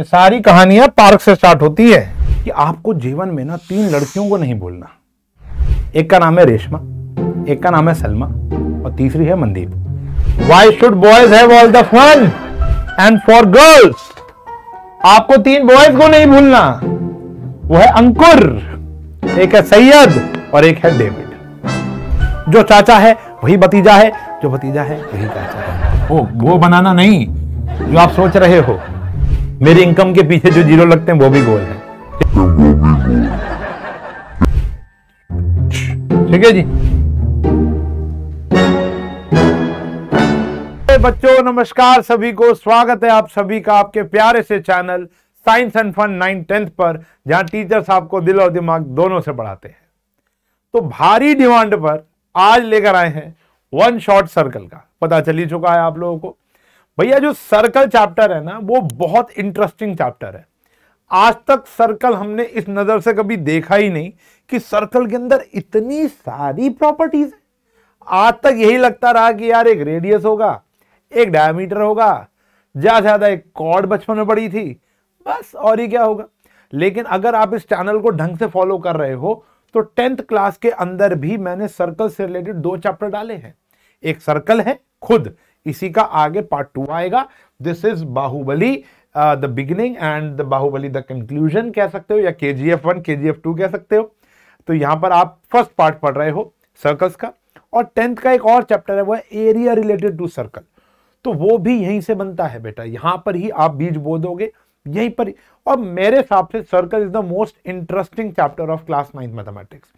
ये सारी कहानियाँ पार्क से स्टार्ट होती है। कि आपको जीवन में ना तीन लड़कियों को नहीं भूलना। एक का नाम है रेशमा एक का नाम है सलमा और तीसरी है Mandeep why should boys have all the fun and for girls आपको तीन बॉयज़ को नहीं भूलना। वो है अंकुर एक है सैयद और एक है डेविड। जो चाचा है वही भतीजा है जो भतीजा है वही चाचा है। ओ वो बनाना नहीं जो आप सोच रहे हो। मेरी इनकम के पीछे जो ज़ीरो लगते हैं, वो भी गोल है। ठीक है जी? बच्चों, नमस्कार, सभी को स्वागत है आप सभी का आपके प्यारे से channel science and fun nine tenth पर, जहाँ टीचर्स आपको दिल और दिमाग दोनों से पढ़ाते हैं। तो भारी डिमांड पर आज लेकर आए हैं वन शॉट सर्कल का। पता चल ही चुका है आप लोगों को। भैया, जो सर्कल चैप्टर है ना, वो बहुत इंटरेस्टिंग चैप्टर है। आज तक सर्कल हमने इस नज़र से कभी देखा ही नहीं कि सर्कल के अंदर इतनी सारी प्रॉपर्टीज़ है। आज तक यही लगता रहा कि यार एक रेडियस होगा, एक डायमीटर होगा, ज़्यादा ज़्यादा एक कॉर्ड बचपन में पड़ी थी, बस और ही क्या होगा। लेकिन अगर आप इस चैनल को ढंग से फॉलो कर रहे हो तो टेंथ क्लास के अंदर भी मैंने सर्कल से रिलेटेड दो चैप्टर डाले हैं। एक सर्कल है खुद इसी का आगे पार्ट टू आएगा। This is Baahubali the beginning and the Baahubali the conclusion कह सकते हो या के जी एफ़ वन के जी एफ़ टू कह सकते हो। तो यहाँ पर आप फ़र्स्ट पार्ट पढ़ रहे हो सर्कल्स का और टेंथ का एक और चैप्टर है, वो है एरिया रिलेटेड टू सर्कल तो वो भी यहीं से बनता है बेटा, यहाँ पर ही आप बीज बो दोगे यहीं पर और मेरे हिसाब से circle is the most interesting chapter of class ninth mathematics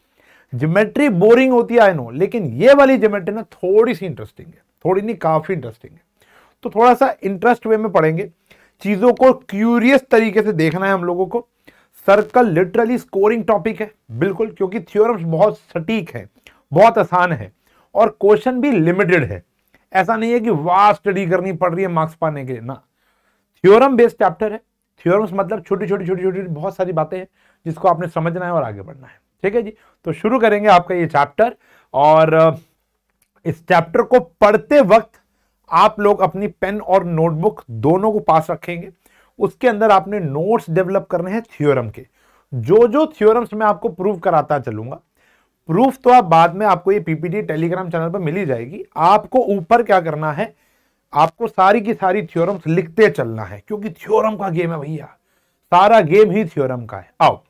geometry boring होती है आई नो लेकिन ये वाली ज्योमेट्री ना थोड़ी सी इंटरेस्टिंग है। थोड़ी नहीं, काफ़ी इंटरेस्टिंग है। तो थोड़ा सा इंटरेस्ट वे में पढ़ेंगे। चीज़ों को क्यूरियस तरीके से देखना है हम लोगों को। सर्कल लिटरली स्कोरिंग टॉपिक है, बिल्कुल, क्योंकि थ्योरम्स बहुत सटीक है, बहुत आसान है, और क्वेश्चन भी लिमिटेड है। ऐसा नहीं है कि वाह स्टडी करनी पड़ रही है मार्क्स पाने के लिए, ना। थ्योरम बेस्ड चैप्टर है। थ्योरम्स मतलब छोटी छोटी छोटी छोटी, बहुत सारी बातें हैं, जिसको आपने समझना है और आगे बढ़ना है। ठीक है जी? तो शुरू करेंगे आपका ये चैप्टर और इस चैप्टर को पढ़ते वक्त आप लोग अपनी पेन और नोटबुक दोनों को पास रखेंगे। उसके अंदर आपने नोट्स डेवलप करने हैं थ्योरम के। जो जो थ्योरम्स मैं आपको प्रूव कराता चलूँगा, प्रूफ तो आप बाद में आपको ये पीपीटी टेलीग्राम चैनल पर मिल जाएगी। आपको ऊपर क्या करना है, आपको सारी की सारी थ्योरम्स लिखते चलना है, क्योंकि थ्योरम का गेम है भैया। सारा गेम ही थ्योरम का है। आओ,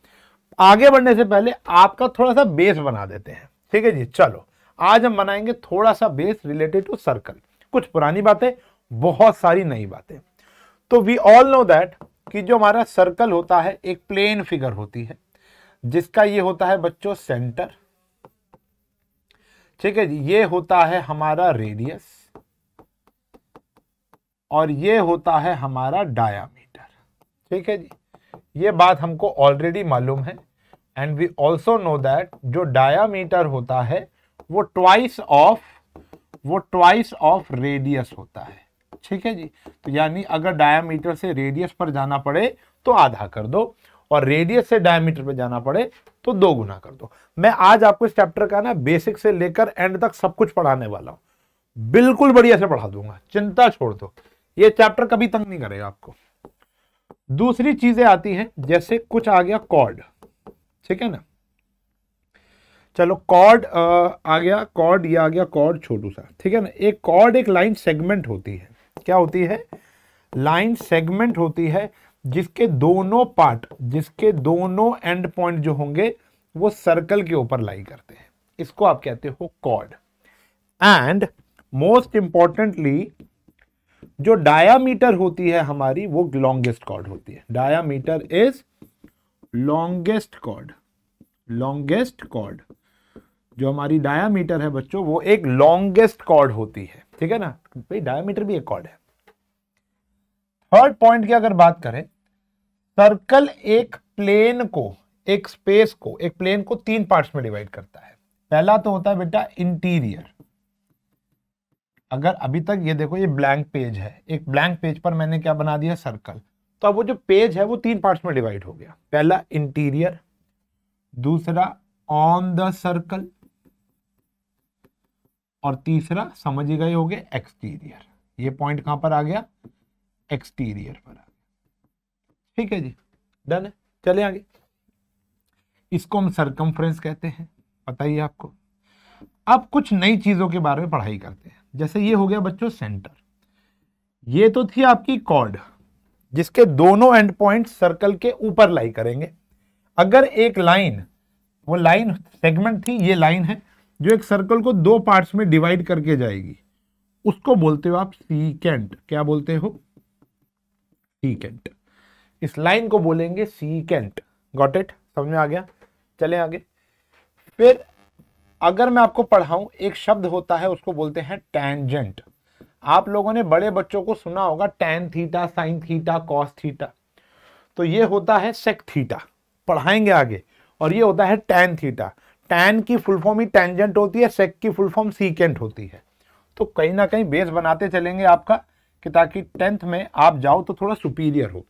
आगे बढ़ने से पहले आपका थोड़ा सा बेस बना देते हैं। ठीक है जी, चलो। आज हम बनाएँगे थोड़ा सा बेस रिलेटेड टू सर्कल कुछ पुरानी बातें, बहुत सारी नई बातें। तो वी ऑल नो दैट कि जो हमारा सर्कल होता है, एक प्लेन फिगर होती है, जिसका ये होता है बच्चों सेंटर ठीक है जी, ये होता है हमारा रेडियस और ये होता है हमारा डायामीटर ठीक है जी, ये बात हमको ऑलरेडी मालूम है। And we also know that जो डायामीटर होता है वो ट्वाइस ऑफ़, वो ट्वाइस ऑफ़ रेडियस होता है। ठीक है जी? तो यानी अगर डायामीटर से रेडियस पर जाना पड़े तो आधा कर दो, और रेडियस से डायमीटर पे जाना पड़े तो दो गुना कर दो। मैं आज आपको इस चैप्टर का ना बेसिक से लेकर एंड तक सब कुछ पढ़ाने वाला हूँ। बिल्कुल बढ़िया से पढ़ा दूँगा, चिंता छोड़ दो। ये चैप्टर कभी तंग नहीं करेगा आपको। दूसरी चीज़ें आती हैं, जैसे कुछ आ गया कॉर्ड। ठीक है ना? चलो कॉर्ड आ गया कॉर्ड ये आ गया कॉर्ड छोटू सा, ठीक है ना? एक कॉर्ड एक लाइन सेगमेंट होती है। क्या होती है? लाइन सेगमेंट होती है जिसके दोनों पार्ट जिसके दोनों एंड पॉइंट जो होंगे, वो सर्कल के ऊपर लाई करते हैं। इसको आप कहते हो कॉर्ड एंड मोस्ट इंपॉर्टेंटली जो डायामीटर होती है हमारी, वो लॉन्गेस्ट कॉर्ड होती है। Diameter is longest chord longest chord जो हमारी डायामीटर है बच्चों, वो एक लॉन्गेस्ट कॉर्ड होती है। ठीक है ना? भाई डायामीटर भी एक कॉर्ड है। थर्ड पॉइंट की अगर बात करें सर्कल एक प्लेन को, एक स्पेस को, एक प्लेन को तीन पार्ट्स में डिवाइड करता है। पहला तो होता है बेटा इंटीरियर अगर अभी तक ये देखो, ये ब्लैंक पेज है। एक ब्लैंक पेज पर मैंने क्या बना दिया? सर्कल तो अब वो जो पेज है, वो तीन पार्ट्स में डिवाइड हो गया। पहला इंटीरियर दूसरा ऑन द सर्कल और तीसरा समझ ही गए हो गए एक्सटीरियर ये पॉइंट कहाँ पर आ गया? एक्सटीरियर पर आ गया। ठीक है जी डन है। चले आगे। इसको हम सरकमफ्रेंस कहते हैं। पता ही आपको। अब कुछ नई चीज़ों के बारे में पढ़ाई करते हैं। जैसे ये हो गया बच्चों सेंटर ये तो थी आपकी कॉर्ड जिसके दोनों एंड पॉइंट सर्कल के ऊपर लाई करेंगे। अगर एक लाइन वो लाइन सेगमेंट थी, ये लाइन है। जो एक सर्कल को दो पार्ट्स में डिवाइड करके जाएगी, उसको बोलते हो आप सीकेंट क्या बोलते हो? सीकेंट इस लाइन को बोलेंगे सीकेंट गॉट इट समझ में आ गया? चले आगे। फिर अगर मैं आपको पढ़ाऊं, एक शब्द होता है, उसको बोलते हैं टेंजेंट आप लोगों ने बड़े बच्चों को सुना होगा tan theta sine theta cos theta तो ये होता है सेक थीटा पढ़ाएँगे आगे। और ये होता है टेन थीटा टेन की फुल फॉर्म ही टेंजेंट होती है सेक की फुल फॉर्म सीकेंट होती है। तो कहीं ना कहीं बेस बनाते चलेंगे आपका कि ताकि टेंथ में आप जाओ तो थोड़ा सुपीरियर हो।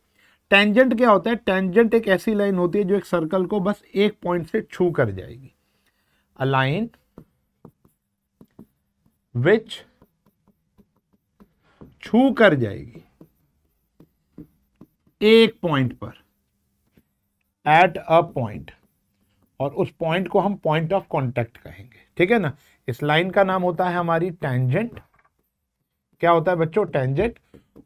टेंजेंट क्या होता है? टेंजेंट एक ऐसी लाइन होती है जो एक सर्कल को बस एक पॉइंट से छू कर जाएगी। अ लाइन विच छू कर जाएगी। एक पॉइंट पर। एट अ पॉइंट और उस पॉइंट को हम पॉइंट ऑफ़ कांटेक्ट कहेंगे। ठीक है ना? इस लाइन का नाम होता है हमारी टेंजेंट क्या होता है बच्चों? टेंजेंट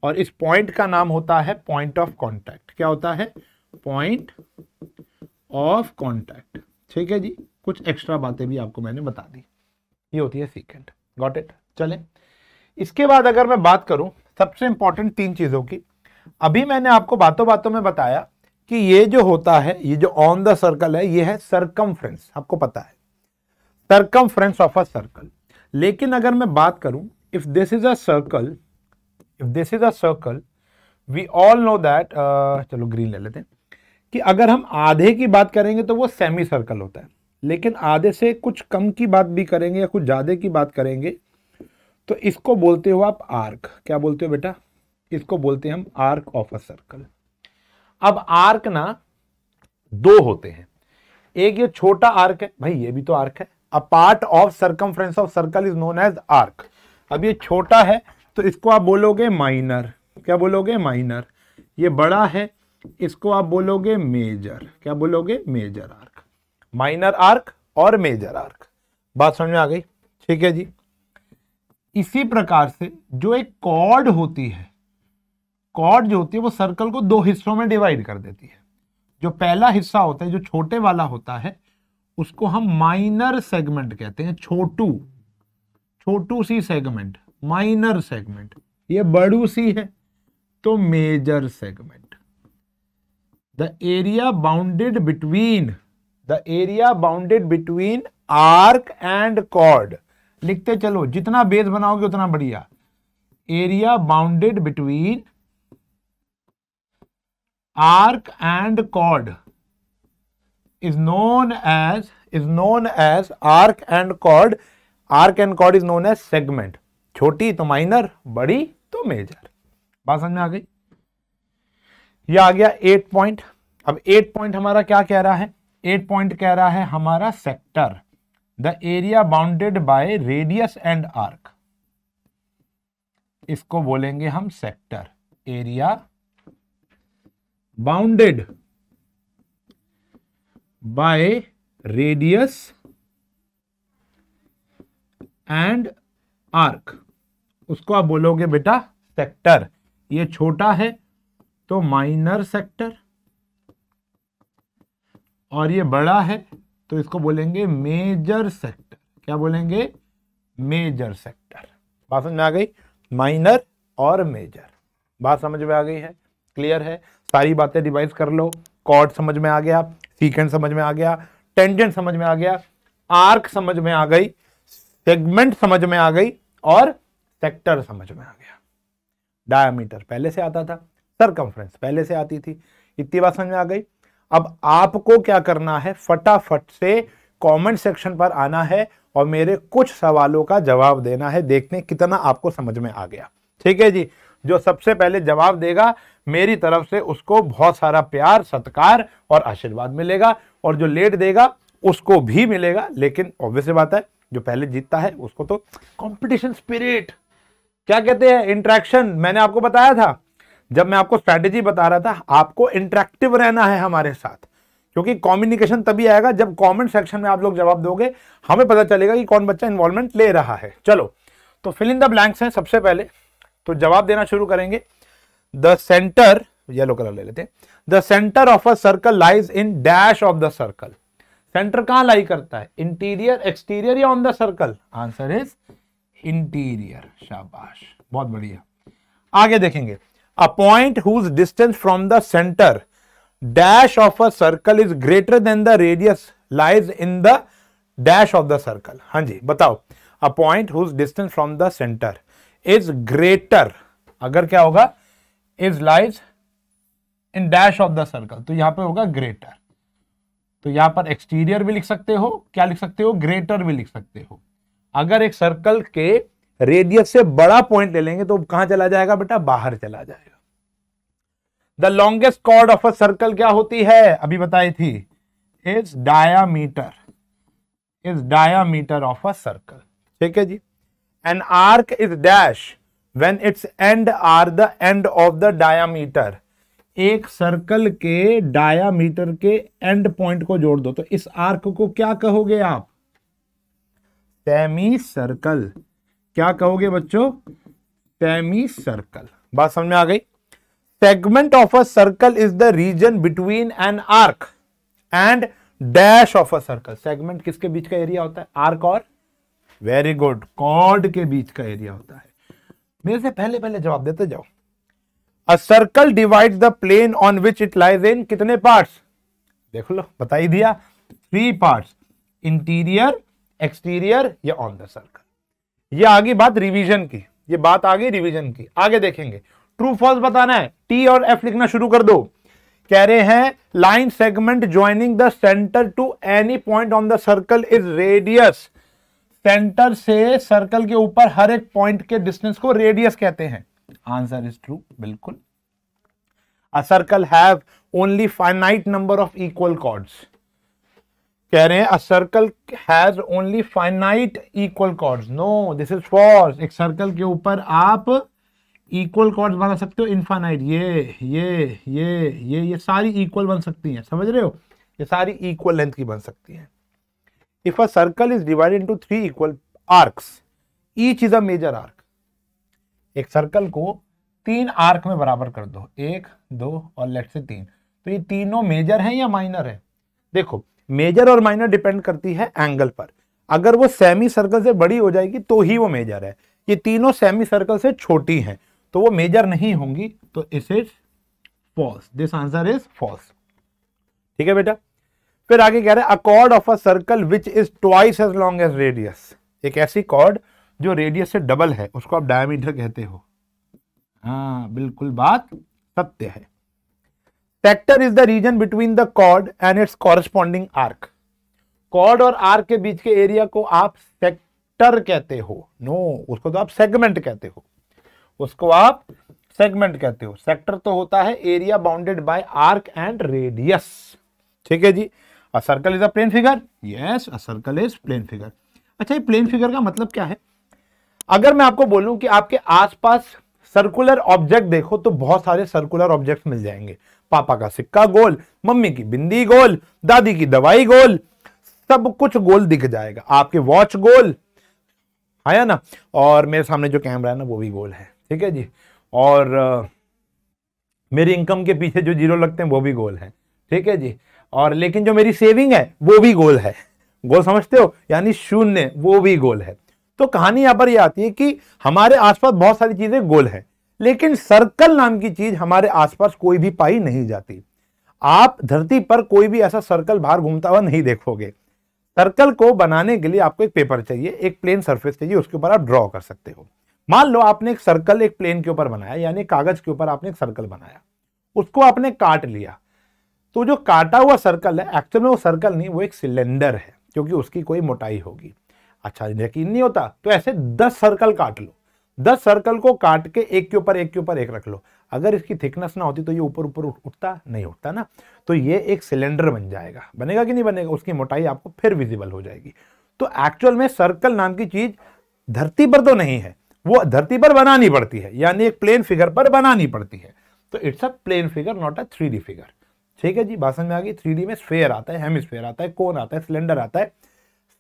और इस पॉइंट का नाम होता है पॉइंट ऑफ़ कांटेक्ट क्या होता है? पॉइंट ऑफ़ कांटेक्ट ठीक है जी? कुछ एक्स्ट्रा बातें भी आपको मैंने बता दी। ये होती है सीकेंड गॉट इट चलें। इसके बाद अगर मैं बात करूँ, सबसे इंपॉर्टेंट तीन चीज़ों की। अभी मैंने आपको बातों बातों में बताया कि ये जो होता है, ये जो ऑन द सर्कल है, ये है सरकमफ्रेंस आपको पता है। सरकमफ्रेंस ऑफ़ अ सर्कल लेकिन अगर मैं बात करूँ if this is a circle if this is a circle we all know that चलो ग्रीन ले लेते हैं, कि अगर हम आधे की बात करेंगे तो वो सेमी सर्कल होता है। लेकिन आधे से कुछ कम की बात भी करेंगे या कुछ ज़्यादा की बात करेंगे तो इसको बोलते हो आप आर्क क्या बोलते हो बेटा? इसको बोलते हैं हम आर्क ऑफ़ अ सर्कल अब आर्क ना दो होते हैं। एक ये छोटा आर्क है, भाई ये भी तो आर्क है। A part of circumference of circle is known as arc अब ये छोटा है तो इसको आप बोलोगे माइनर क्या बोलोगे? माइनर ये बड़ा है, इसको आप बोलोगे मेजर क्या बोलोगे? मेजर आर्क माइनर आर्क और मेजर आर्क बात समझ में आ गई? ठीक है जी। इसी प्रकार से जो एक कॉर्ड होती है कॉर्ड जो होती है वो सर्कल को दो हिस्सों में डिवाइड कर देती है। जो पहला हिस्सा होता है, जो छोटे वाला होता है, उसको हम माइनर सेगमेंट कहते हैं, छोटू। छोटू सी सेगमेंट माइनर सेगमेंट ये बड़ू सी है तो major segment the area bounded between the area bounded between arc and chord लिखते चलो, जितना बेस बनाओगे, उतना बढ़िया। Area bounded between arc and chord is known as, is known as arc and chord. Arc and chord is known as segment. छोटी तो minor बड़ी तो मेजर बात समझ में आ गई? ये आ गया एट पॉइंट अब एट पॉइंट हमारा क्या कह रहा है? एट पॉइंट कह रहा है हमारा sector the area bounded by radius and arc इसको बोलेंगे हम sector area bounded by radius and arc उसको आप बोलोगे बेटा सेक्टर ये छोटा है तो माइनर सेक्टर और ये बड़ा है तो इसको बोलेंगे मेजर सेक्टर क्या बोलेंगे? मेजर सेक्टर बात समझ में आ गई? माइनर और मेजर बात समझ में आ गई है? क्लियर है? सारी बातें रिवाइज कर लो। कॉर्ड समझ में आ गया सीकेंड समझ में आ गया टेंजेंट समझ में आ गया आर्क समझ में आ गई सेगमेंट समझ में आ गई और सेक्टर समझ में आ गया। डायमीटर पहले से आता था सरकमफ्रेंस पहले से आती थी, इतनी बात समझ में आ गई। अब आपको क्या करना है, फटाफट से कमेंट सेक्शन पर आना है और मेरे कुछ सवालों का जवाब देना है, देखने कितना आपको समझ में आ गया। ठीक है जी? जो सबसे पहले जवाब देगा मेरी तरफ़ से उसको बहुत सारा प्यार, सत्कार और आशीर्वाद मिलेगा और जो लेट देगा, उसको भी मिलेगा। लेकिन ऑब्वियस बात है, जो पहले जीतता है, उसको तो कंपटीशन स्पिरिट क्या कहते हैं? इंट्रैक्शन मैंने आपको बताया था, जब मैं आपको स्ट्रैटेजी बता रहा था, आपको इंट्रैक्टिव रहना है हमारे साथ। क्योंकि कम्युनिकेशन तभी आएगा जब कमेंट सेक्शन में आप लोग जवाब दोगे, हमें पता चलेगा कि कौन बच्चा इन्वॉल्वमेंट ले रहा है। चलो तो फिल इन द ब्लैंक्स हैं सबसे पहले। तो जवाब देना शुरू करेंगे। द सेंटर येलो कलर ले लेते हैं। The centre of a circle lies in dash of the circle centre कहाँ लाई करता है? इंटीरियर एक्सटीरियर या on the circle answer is interior शाबाश। बहुत बढ़िया। आगे देखेंगे। A point whose distance from the centre dash of a circle is greater than the radius lies in the dash of the circle हाँ जी, बताओ। A point whose distance from the center is greater अगर क्या होगा? Is lies in dash of the circle. तो यहाँ पे होगा ग्रेटर तो यहाँ पर एक्सटीरियर भी लिख सकते हो। क्या लिख सकते हो? ग्रेटर भी लिख सकते हो। अगर एक सर्कल के रेडियस से बड़ा पॉइंट ले लेंगे तो कहाँ चला जाएगा बेटा? बाहर चला जाएगा। The longest chord of a circle क्या होती है? अभी बताई थी। Is diameter is diameter of a circle ठीक है जी? An arc is dash when its end are the end of the diameter एक सर्कल के डायामीटर के एंड पॉइंट को जोड़ दो तो इस आर्क को क्या कहोगे आप? सेमी सर्कल क्या कहोगे बच्चों? सेमी सर्कल बात समझ में आ गई? Segment of a circle is the region between an arc and dash of a circle segment किसके बीच का एरिया होता है? आर्क और? वेरी गुड कॉर्ड के बीच का एरिया होता है। मेरे से पहले पहले जवाब देते जाओ। A circle divide the plane on which it lies in कितने पार्ट्स देख लो, बता ही दिया। थ्री पार्ट्स इंटीरियर एक्सटीरियर या ऑन द सर्कल ये आगे बात रिवीजन की, ये बात आगे रिवीजन की, आगे देखेंगे। ट्रू फॉल्स बताना है। टी और एफ़ लिखना शुरू कर दो। कह रहे हैं line segment joining the centre to any point on the circle is radius centre से सर्कल के ऊपर हर एक पॉइंट के डिस्टेंस को रेडियस कहते हैं। आंसर इज़ ट्रू, बिल्कुल। A circle have only finite number of equal chords कह रहे हैं a circle has only finite equal chords no this is false एक सर्कल के ऊपर आप इक्वल कॉर्ड्स बना सकते हो इनफाइनाइट ये ये ये ये ये सारी इक्वल बन सकती हैं। समझ रहे हो? ये सारी इक्वल लेंथ की बन सकती हैं। If a circle is divided into three equal arcs each is a major arc एक सर्कल को तीन आर्क में बराबर कर दो। एक, दो और लेट से तीन। तो ये तीनों मेजर हैं या माइनर है? देखो मेजर और माइनर डिपेंड करती है एंगल पर। अगर वो सेमी सर्कल से बड़ी हो जाएगी तो ही वो मेजर है। ये तीनों सेमी सर्कल से छोटी हैं तो वो मेजर नहीं होंगी तो this is false this answer is false ठीक है बेटा? फिर आगे कह रहे हैं a chord of a circle which is twice as long as radius एक ऐसी कॉर्ड जो रेडियस से डबल है उसको आप डायमीटर कहते हो। हाँ बिल्कुल बात सत्य है। Sector is the region between the chord and its corresponding arc chord और आर्क के बीच के एरिया को आप सेक्टर कहते हो। नो no, उसको तो आप सेगमेंट कहते हो। उसको आप सेगमेंट कहते हो। सेक्टर तो होता है area bounded by arc and radius ठीक है जी? A circle is a plane figure yes a circle is plane figure अच्छा ये प्लेन फिगर का मतलब क्या है? अगर मैं आपको बोलूँ कि आपके आसपास सर्कुलर ऑब्जेक्ट देखो तो बहुत सारे सर्कुलर ऑब्जेक्ट मिल जाएँगे। पापा का सिक्का गोल, मम्मी की बिंदी गोल, दादी की दवाई गोल, सब कुछ गोल दिख जाएगा। आपके वॉच गोल, है ना? और मेरे सामने जो कैमरा है ना, वो भी गोल है। ठीक है जी? और मेरी इनकम के पीछे जो ज़ीरो लगते हैं, वो भी गोल है। ठीक है जी? और लेकिन जो मेरी सेविंग है, वो भी गोल है। गोल समझते हो? यानी शून्य, वो भी गोल है। तो कहानी यहाँ पर ये आती है कि हमारे आसपास बहुत सारी चीज़ें गोल है, लेकिन सर्कल नाम की चीज़ हमारे आसपास कोई भी पाई नहीं जाती। आप धरती पर कोई भी ऐसा सर्कल बाहर घूमता हुआ नहीं देखोगे। सर्कल को बनाने के लिए आपको एक पेपर चाहिए, एक प्लेन सरफेस चाहिए, उसके ऊपर आप ड्रॉ कर सकते हो। मान लो आपने एक सर्कल एक प्लेन के ऊपर बनाया, यानी कागज़ के ऊपर आपने एक सर्कल बनाया। उसको आपने काट लिया। तो जो काटा हुआ सर्कल है एक्चुअल में वो सर्कल नहीं, वो एक सिलेंडर है, क्योंकि उसकी कोई मोटाई होगी। अच्छा यकीन नहीं होता तो ऐसे दस सर्कल काट लो। दस सर्कल को काट के एक के ऊपर, एक के ऊपर एक रख लो। अगर इसकी थिकनेस ना होती तो ये ऊपर ऊपर उठता नहीं उठता ना। तो ये एक सिलेंडर बन जाएगा। बनेगा कि नहीं बनेगा, उसकी मोटाई आपको फिर विजिबल हो जाएगी। तो एक्चुअल में सर्कल नाम की चीज़ धरती पर तो नहीं है, वो धरती पर बनानी पड़ती है, यानी एक प्लेन फिगर पर बनानी पड़ती है। तो it's a plane figure not a three figure ठीक है जी समझ में आ गई? थ्री में स्फेयर आता है हेमिस्फेयर आता है कोन आता है सिलेंडर आता है।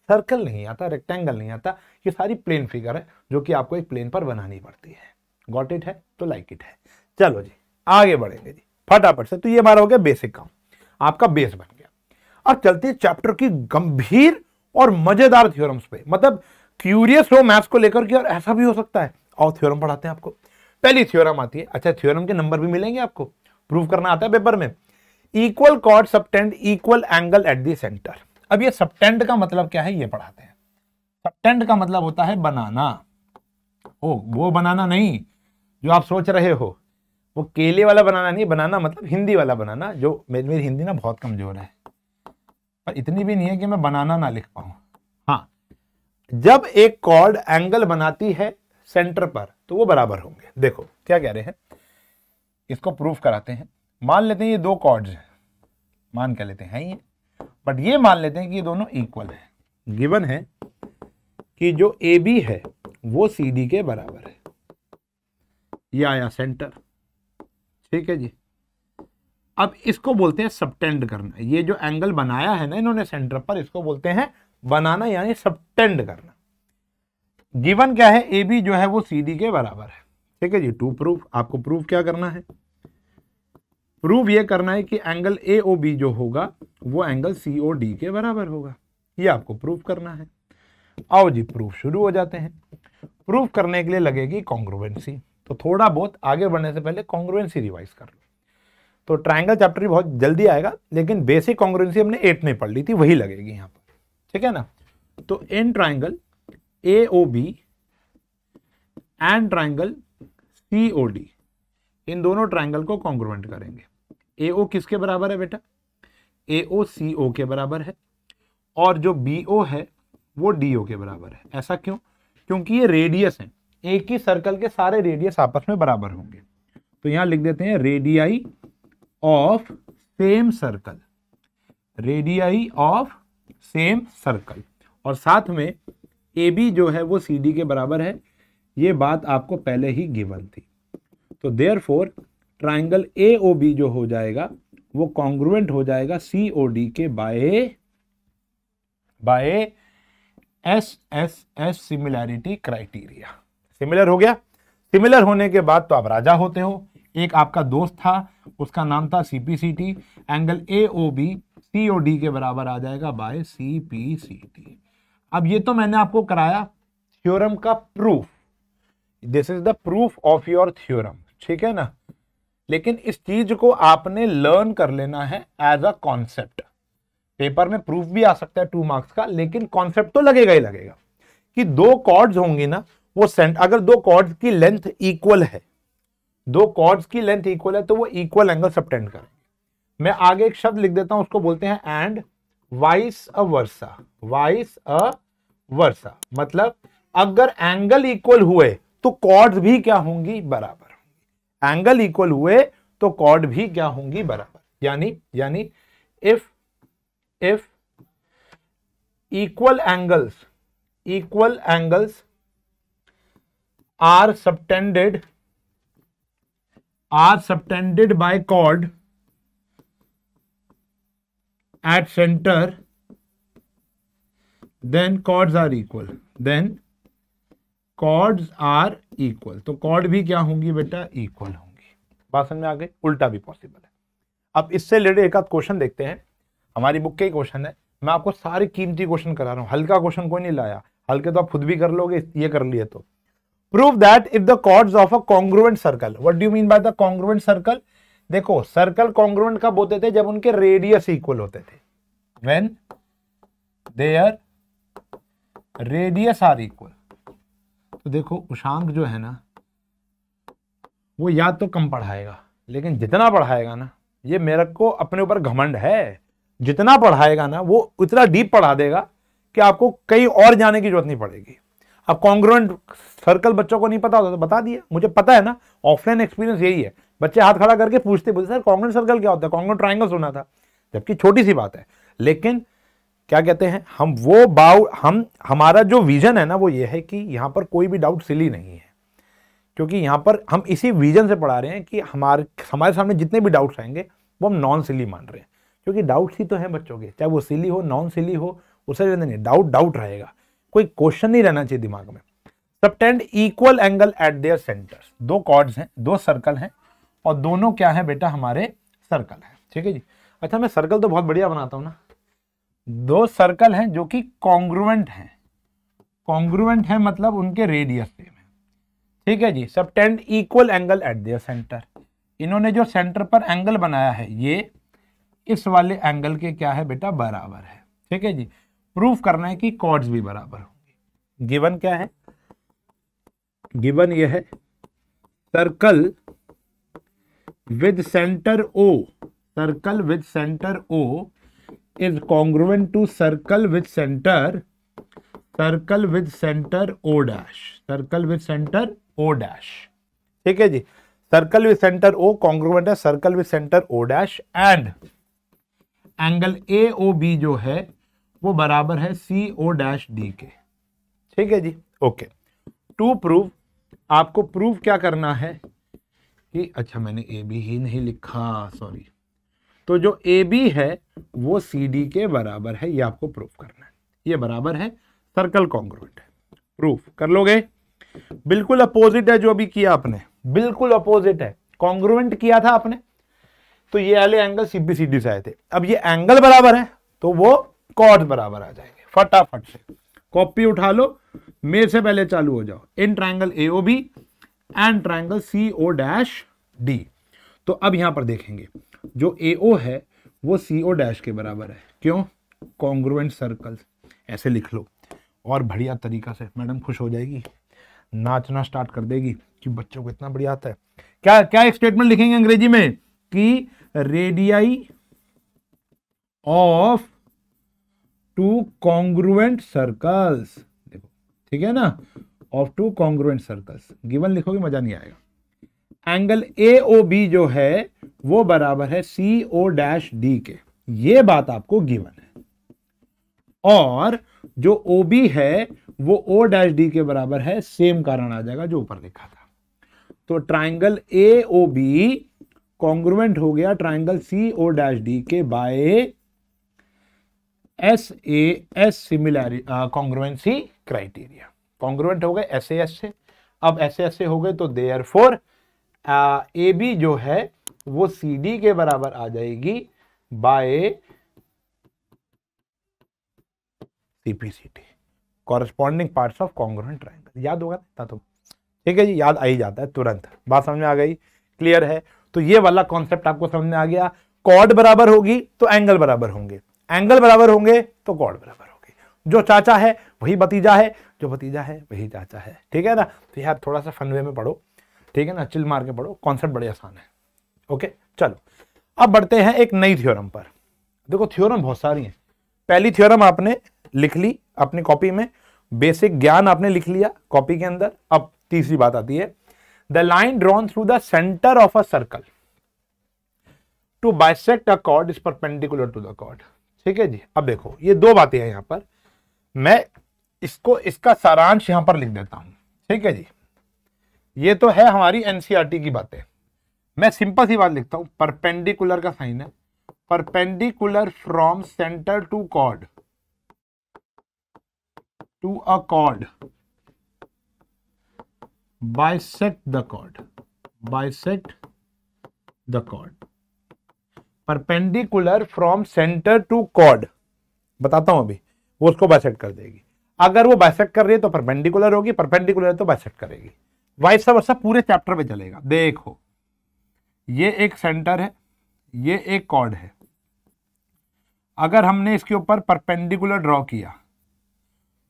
सर्कल नहीं आता रेक्टेंगल नहीं आता, ये सारी प्लेन फिगर है, जो कि आपको एक प्लेन पर बनानी पड़ती है। गॉट इट है? तो लाइक इट है। चलो जी, आगे बढ़ेंगे जी। फटाफट से तो ये हमारा हो गया बेसिक काम। आपका बेस बन गया। अब चलते हैं चैप्टर की गंभीर और मज़ेदार थ्योरम्स पे। मतलब क्यूरियस हो मैथ्स को लेकर के, और ऐसा भी हो सकता है। और थ्योरम पढ़ाते हैं आपको। पहली थ्योरम आती है। अच्छा थ्योरम के नंबर भी मिलेंगे आपको। प्रूव करना आता है पेपर में। Equal chord subtend equal angle at the centre अब ये सबटेंड का मतलब क्या है? ये पढ़ाते हैं। सबटेंड का मतलब होता है बनाना। ओ, वो बनाना नहीं, जो आप सोच रहे हो। वो केले वाला बनाना नहीं, बनाना मतलब हिंदी वाला बनाना, जो मेरी मेरी हिंदी ना बहुत कमज़ोर है। पर इतनी भी नहीं है कि मैं बनाना ना लिख पाऊँ। हाँ जब एक कॉर्ड एंगल बनाती है सेंटर पर तो वो बराबर होंगे। देखो, क्या कह रहे हैं? इसको प्रूफ कराते हैं। मान लेते हैं ये दो कॉर्ड्स हैं। मान क्या लेते हैं ये? बट ये मान लेते हैं कि ये दोनों इक्वल है। गिवन है कि जो ए बी है, वो सी डी के बराबर है। ये आया सेंटर ठीक है जी? अब इसको बोलते हैं सबटेंड करना। ये जो एंगल बनाया है ना इन्होंने सेंटर पर, इसको बोलते हैं बनाना, यानी सबटेंड करना। गिवन क्या है? ए बी जो है, वो सी डी के बराबर है। ठीक है जी? टू प्रूफ आपको प्रूफ क्या करना है? प्रूव ये करना है कि एंगल ए ओ बी जो होगा, वो एंगल सी ओ डी के बराबर होगा। ये आपको प्रूफ करना है। आओ जी प्रूफ शुरू हो जाते हैं। प्रूफ करने के लिए लगेगी कॉन्ग्रुवेंसी तो थोड़ा बहुत आगे बढ़ने से पहले कॉन्ग्रुवेंसी रिवाइज कर लो। तो ट्राइंगल चैप्टर भी बहुत जल्दी आएगा, लेकिन बेसिक कॉन्ग्रुवेंसी हमने एट में पढ़ ली थी, वही लगेगी यहाँ पर। ठीक है ना? तो in triangle A O B and triangle C O D इन दोनों ट्राइंगल को कॉन्ग्रुवेंट करेंगे। ए ओ किसके बराबर है बेटा? ए ओ सी ओ के बराबर है। और जो बी ओ है, वो डी ओ के बराबर है। ऐसा क्यों? क्योंकि ये रेडियस है। एक ही सर्कल के सारे रेडियस आपस में बराबर होंगे। तो यहाँ लिख देते हैं radii of same circle radii of same circle और साथ में ए बी जो है, वो सी डी के बराबर है। ये बात आपको पहले ही गिवन थी। तो therefore triangle A O B जो हो जाएगा, वो कॉन्ग्रुएंट हो जाएगा सी ओ डी के by by S S S similarity criteria similar हो गया? सिमिलर होने के बाद तो आप राजा होते हो। एक आपका दोस्त था, उसका नाम था C P C T angle A O B C O D के बराबर आ जाएगा by C P C T अब ये तो मैंने आपको कराया थ्योरम का proof this is the proof of your theorem ठीक है ना? लेकिन इस चीज़ को आपने लर्न कर लेना है एज अ कॉन्सेप्ट पेपर में प्रूफ भी आ सकता है टू मार्क्स का, लेकिन कॉन्सेप्ट तो लगेगा ही लगेगा कि दो कॉर्ड्स होंगी ना, वो सेंट अगर दो कॉर्ड्स की लेंथ इक्वल है, दो कॉर्ड्स की लेंथ इक्वल है तो वो इक्वल एंगल सबटेंड करेंगे। मैं आगे एक शब्द लिख देता हूँ, उसको बोलते हैं and vice a versa vice a versa मतलब अगर एंगल इक्वल हुए तो कॉर्ड्स भी क्या होंगी? बराबर। एंगल इक्वल हुए तो कॉर्ड भी क्या होंगी बराबर। यानी यानी if if equal angles equal angles are subtended are subtended by chord at centre then chords are equal then chords are equal. तो chord भी क्या होंगी बेटा? इक्वल होंगी। बात समझ में आ गई उल्टा भी पॉसिबल है। अब इससे रिलेटेड एक आध क्वेश्चन देखते हैं। हमारी बुक के ही क्वेश्चन है। मैं आपको सारे कीमती क्वेश्चन करा रहा हूँ। हल्का क्वेश्चन कोई नहीं लाया। हल्के तो आप खुद भी कर लोगे, ये कर लिए तो। Prove that if the chords of a congruent circle what do mean mean the the circle देखो सर्कल कॉन्ग्रुएंट कब होते थे? जब उनके रेडियस इक्वल होते थे। When their radius are equal तो देखो उशांक जो है ना, वो याद तो कम पढ़ाएगा, लेकिन जितना पढ़ाएगा ना, ये मेरे को अपने ऊपर घमंड है। जितना पढ़ाएगा ना, वो उतना डीप पढ़ा देगा कि आपको कहीं और जाने की ज़रूरत नहीं पड़ेगी। अब कॉन्ग्रुएंट सर्कल बच्चों को नहीं पता होता तो बता दिया मुझे पता है ना ऑफलाइन एक्सपीरियंस यही है। बच्चे हाथ खड़ा करके पूछते बोलते, सर कॉन्ग्रेंट सर्कल क्या होता है? कॉन्ग्रेंट ट्राइंगल सुना था, जबकि छोटी सी बात है। लेकिन क्या कहते हैं? हम वो बाउ, हम, हमारा जो विजन है ना, वो ये है कि यहाँ पर कोई भी डाउट सिली नहीं है। क्योंकि यहाँ पर हम इसी विजन से पढ़ा रहे हैं कि हमारे हमारे सामने जितने भी डाउट्स आएँगे, वो हम नॉन सिली मान रहे हैं। क्योंकि डाउट्स ही तो हैं बच्चों के। चाहे वो सिली हो नॉन सिली हो, उसे रहने नहीं डाउट डाउट रहेगा। कोई क्वेश्चन नहीं रहना चाहिए दिमाग में। Subtend equal angle at their centres दो कॉर्ड्स हैं, दो सर्कल हैं, और दोनों क्या है बेटा? हमारे सर्कल है। ठीक है जी? अच्छा मैं सर्कल तो बहुत बढ़िया बनाता हूँ ना। दो सर्कल हैं जो कि कॉन्ग्रुएंट हैं। कॉन्ग्रुएंट है मतलब उनके रेडियस सेम है ठीक है जी, subtend equal angle at their centre इन्होंने जो सेंटर पर एंगल बनाया है, ये इस वाले एंगल के क्या है बेटा? बराबर है। ठीक है जी प्रूफ करना है कि कॉर्ड्स भी बराबर होंगे। गिवन क्या है? गिवन ये है circle with centre O circle with centre O is congruent to circle with centre circle with centre O dash circle with centre O dash ठीक है जी? Circle with centre O congruent है circle with centre O dash and angle A O B जो है, वो बराबर है सी O dash D के ठीक है जी? ओके टू प्रूव आपको प्रूव क्या करना है? कि अच्छा मैंने ए बी ही नहीं लिखा सॉरी तो जो ए बी है, वो सी डी के बराबर है। ये आपको प्रूफ करना है। ये बराबर है सर्कल कॉन्ग्रुएंट है। प्रूफ कर लोगे? बिल्कुल अपोजिट है जो अभी किया आपने। बिल्कुल अपोजिट है। कॉन्ग्रुएंट किया था आपने। तो ये वाले एंगल सीबी सीडी से आए थे। अब ये एंगल बराबर है तो वो कॉट बराबर आ जाएँगे। फटाफट से। कॉपी उठा लो। मेरे से पहले चालू हो जाओ। In triangle A O B and triangle C O dash D तो अब यहाँ पर देखेंगे। जो ए ओ है, वो सी ओ डैश के बराबर है। क्यों? कॉन्ग्रुएंट सर्कल ऐसे लिख लो। और बढ़िया तरीका से। मैडम, खुश हो जाएगी? नाचना स्टार्ट कर देगी कि बच्चों को इतना बढ़िया आता है। क्या क्या एक स्टेटमेंट लिखेंगे अंग्रेज़ी में? कि radii of two congruent circles देखो, ठीक है ना? Of two congruent circles given लिखोगे, मज़ा नहीं आएगा। एंगल ए ओ बी जो है वो बराबर है सी ओ डैश डी के। ये बात आपको गिवन है। और जो ओ बी है, वो ओ डैश डी के बराबर है सेम कारण आ जाएगा जो ऊपर लिखा था। तो triangle A O B congruent हो गया triangle C O dash D के by S A S similarity congruency criteria congruent हो गए एस ए एस से अब एस ए एस से हो गए तो देयर फोर ए बी जो है वो सी डी के बराबर आ जाएगी by CPCT corresponding parts of congruent triangle याद होगा ना? तो ठीक है जी, याद आ ही जाता है तुरंत। बात समझ में आ गई? क्लियर है? तो ये वाला कॉन्सेप्ट आपको समझ में आ गया। कॉर्ड बराबर होगी तो एंगल बराबर होंगे। एंगल बराबर होंगे तो कॉर्ड बराबर होगी। जो चाचा है, वही भतीजा है। जो भतीजा है, वही चाचा है। ठीक है ना? तो यार थोड़ा सा फनवे में पढ़ो। ठीक है ना? चिल मार के पढ़ो। कॉन्सेप्ट बड़े आसान है। ओके? चलो। अब बढ़ते हैं एक नई थ्योरम पर। देखो थ्योरम बहुत सारी हैं। पहली थ्योरम आपने लिख ली अपनी कॉपी में। बेसिक ज्ञान आपने लिख लिया कॉपी के अंदर। अब तीसरी बात आती है। The line drawn through the centre of a circle to bisect a chord is perpendicular to the chord ठीक है जी? अब देखो, ये दो बातें हैं यहाँ पर। मैं इसको, इसका सारांश यहाँ पर लिख देता हूँ। ठीक है जी? ये तो है हमारी एनसीआरटी की बातें। मैं सिंपल सी बात लिखता हूँ। परपेंडिकुलर का साइन है। Perpendicular from centre to chord. To a chord bisect the chord bisect the chord perpendicular from centre to chord. बताता हूँ अभी। वो उसको बाइसेक्ट कर देगी। अगर वो बाइसेक्ट कर रही है तो परपेंडिकुलर होगी, परपेंडिकुलर तो बाइसेक्ट करेगी। वाइस वर्षा पूरे चैप्टर में चलेगा। देखो। ये एक सेंटर है ये एक कॉर्ड है। अगर हमने इसके ऊपर परपेंडिकुलर ड्रॉ किया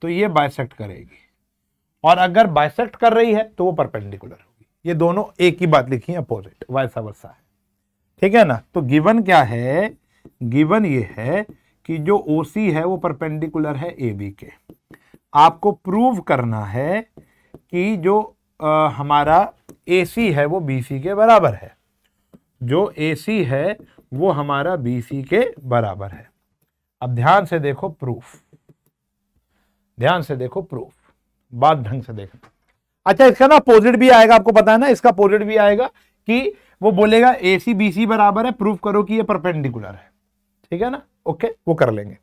तो ये बाइसेक्ट करेगी। और अगर बाइसेक्ट कर रही है तो वो परपेंडिकुलर होगी। ये दोनों एक ही बात लिखी है अपोजिट वैसा वैसा है। ठीक है ना? तो गिवन क्या है? गिवन ये है कि जो OC है वो परपेंडिकुलर है ए बी के आपको प्रूव करना है कि जो आ, हमारा ए सी है वो बी सी के बराबर है। जो ए सी है, वो हमारा बी सी के बराबर है। अब ध्यान से देखो प्रूफ ध्यान से देखो प्रूफ बात ढंग से देखना अच्छा इसका ना अपोजिट भी आएगा, आपको पता है ना इसका अपोजिट भी आएगा कि वो बोलेगा ए सी बी सी बराबर है प्रूफ करो कि ये परपेंडिकुलर है। ठीक है ना? ओके वो कर लेंगे।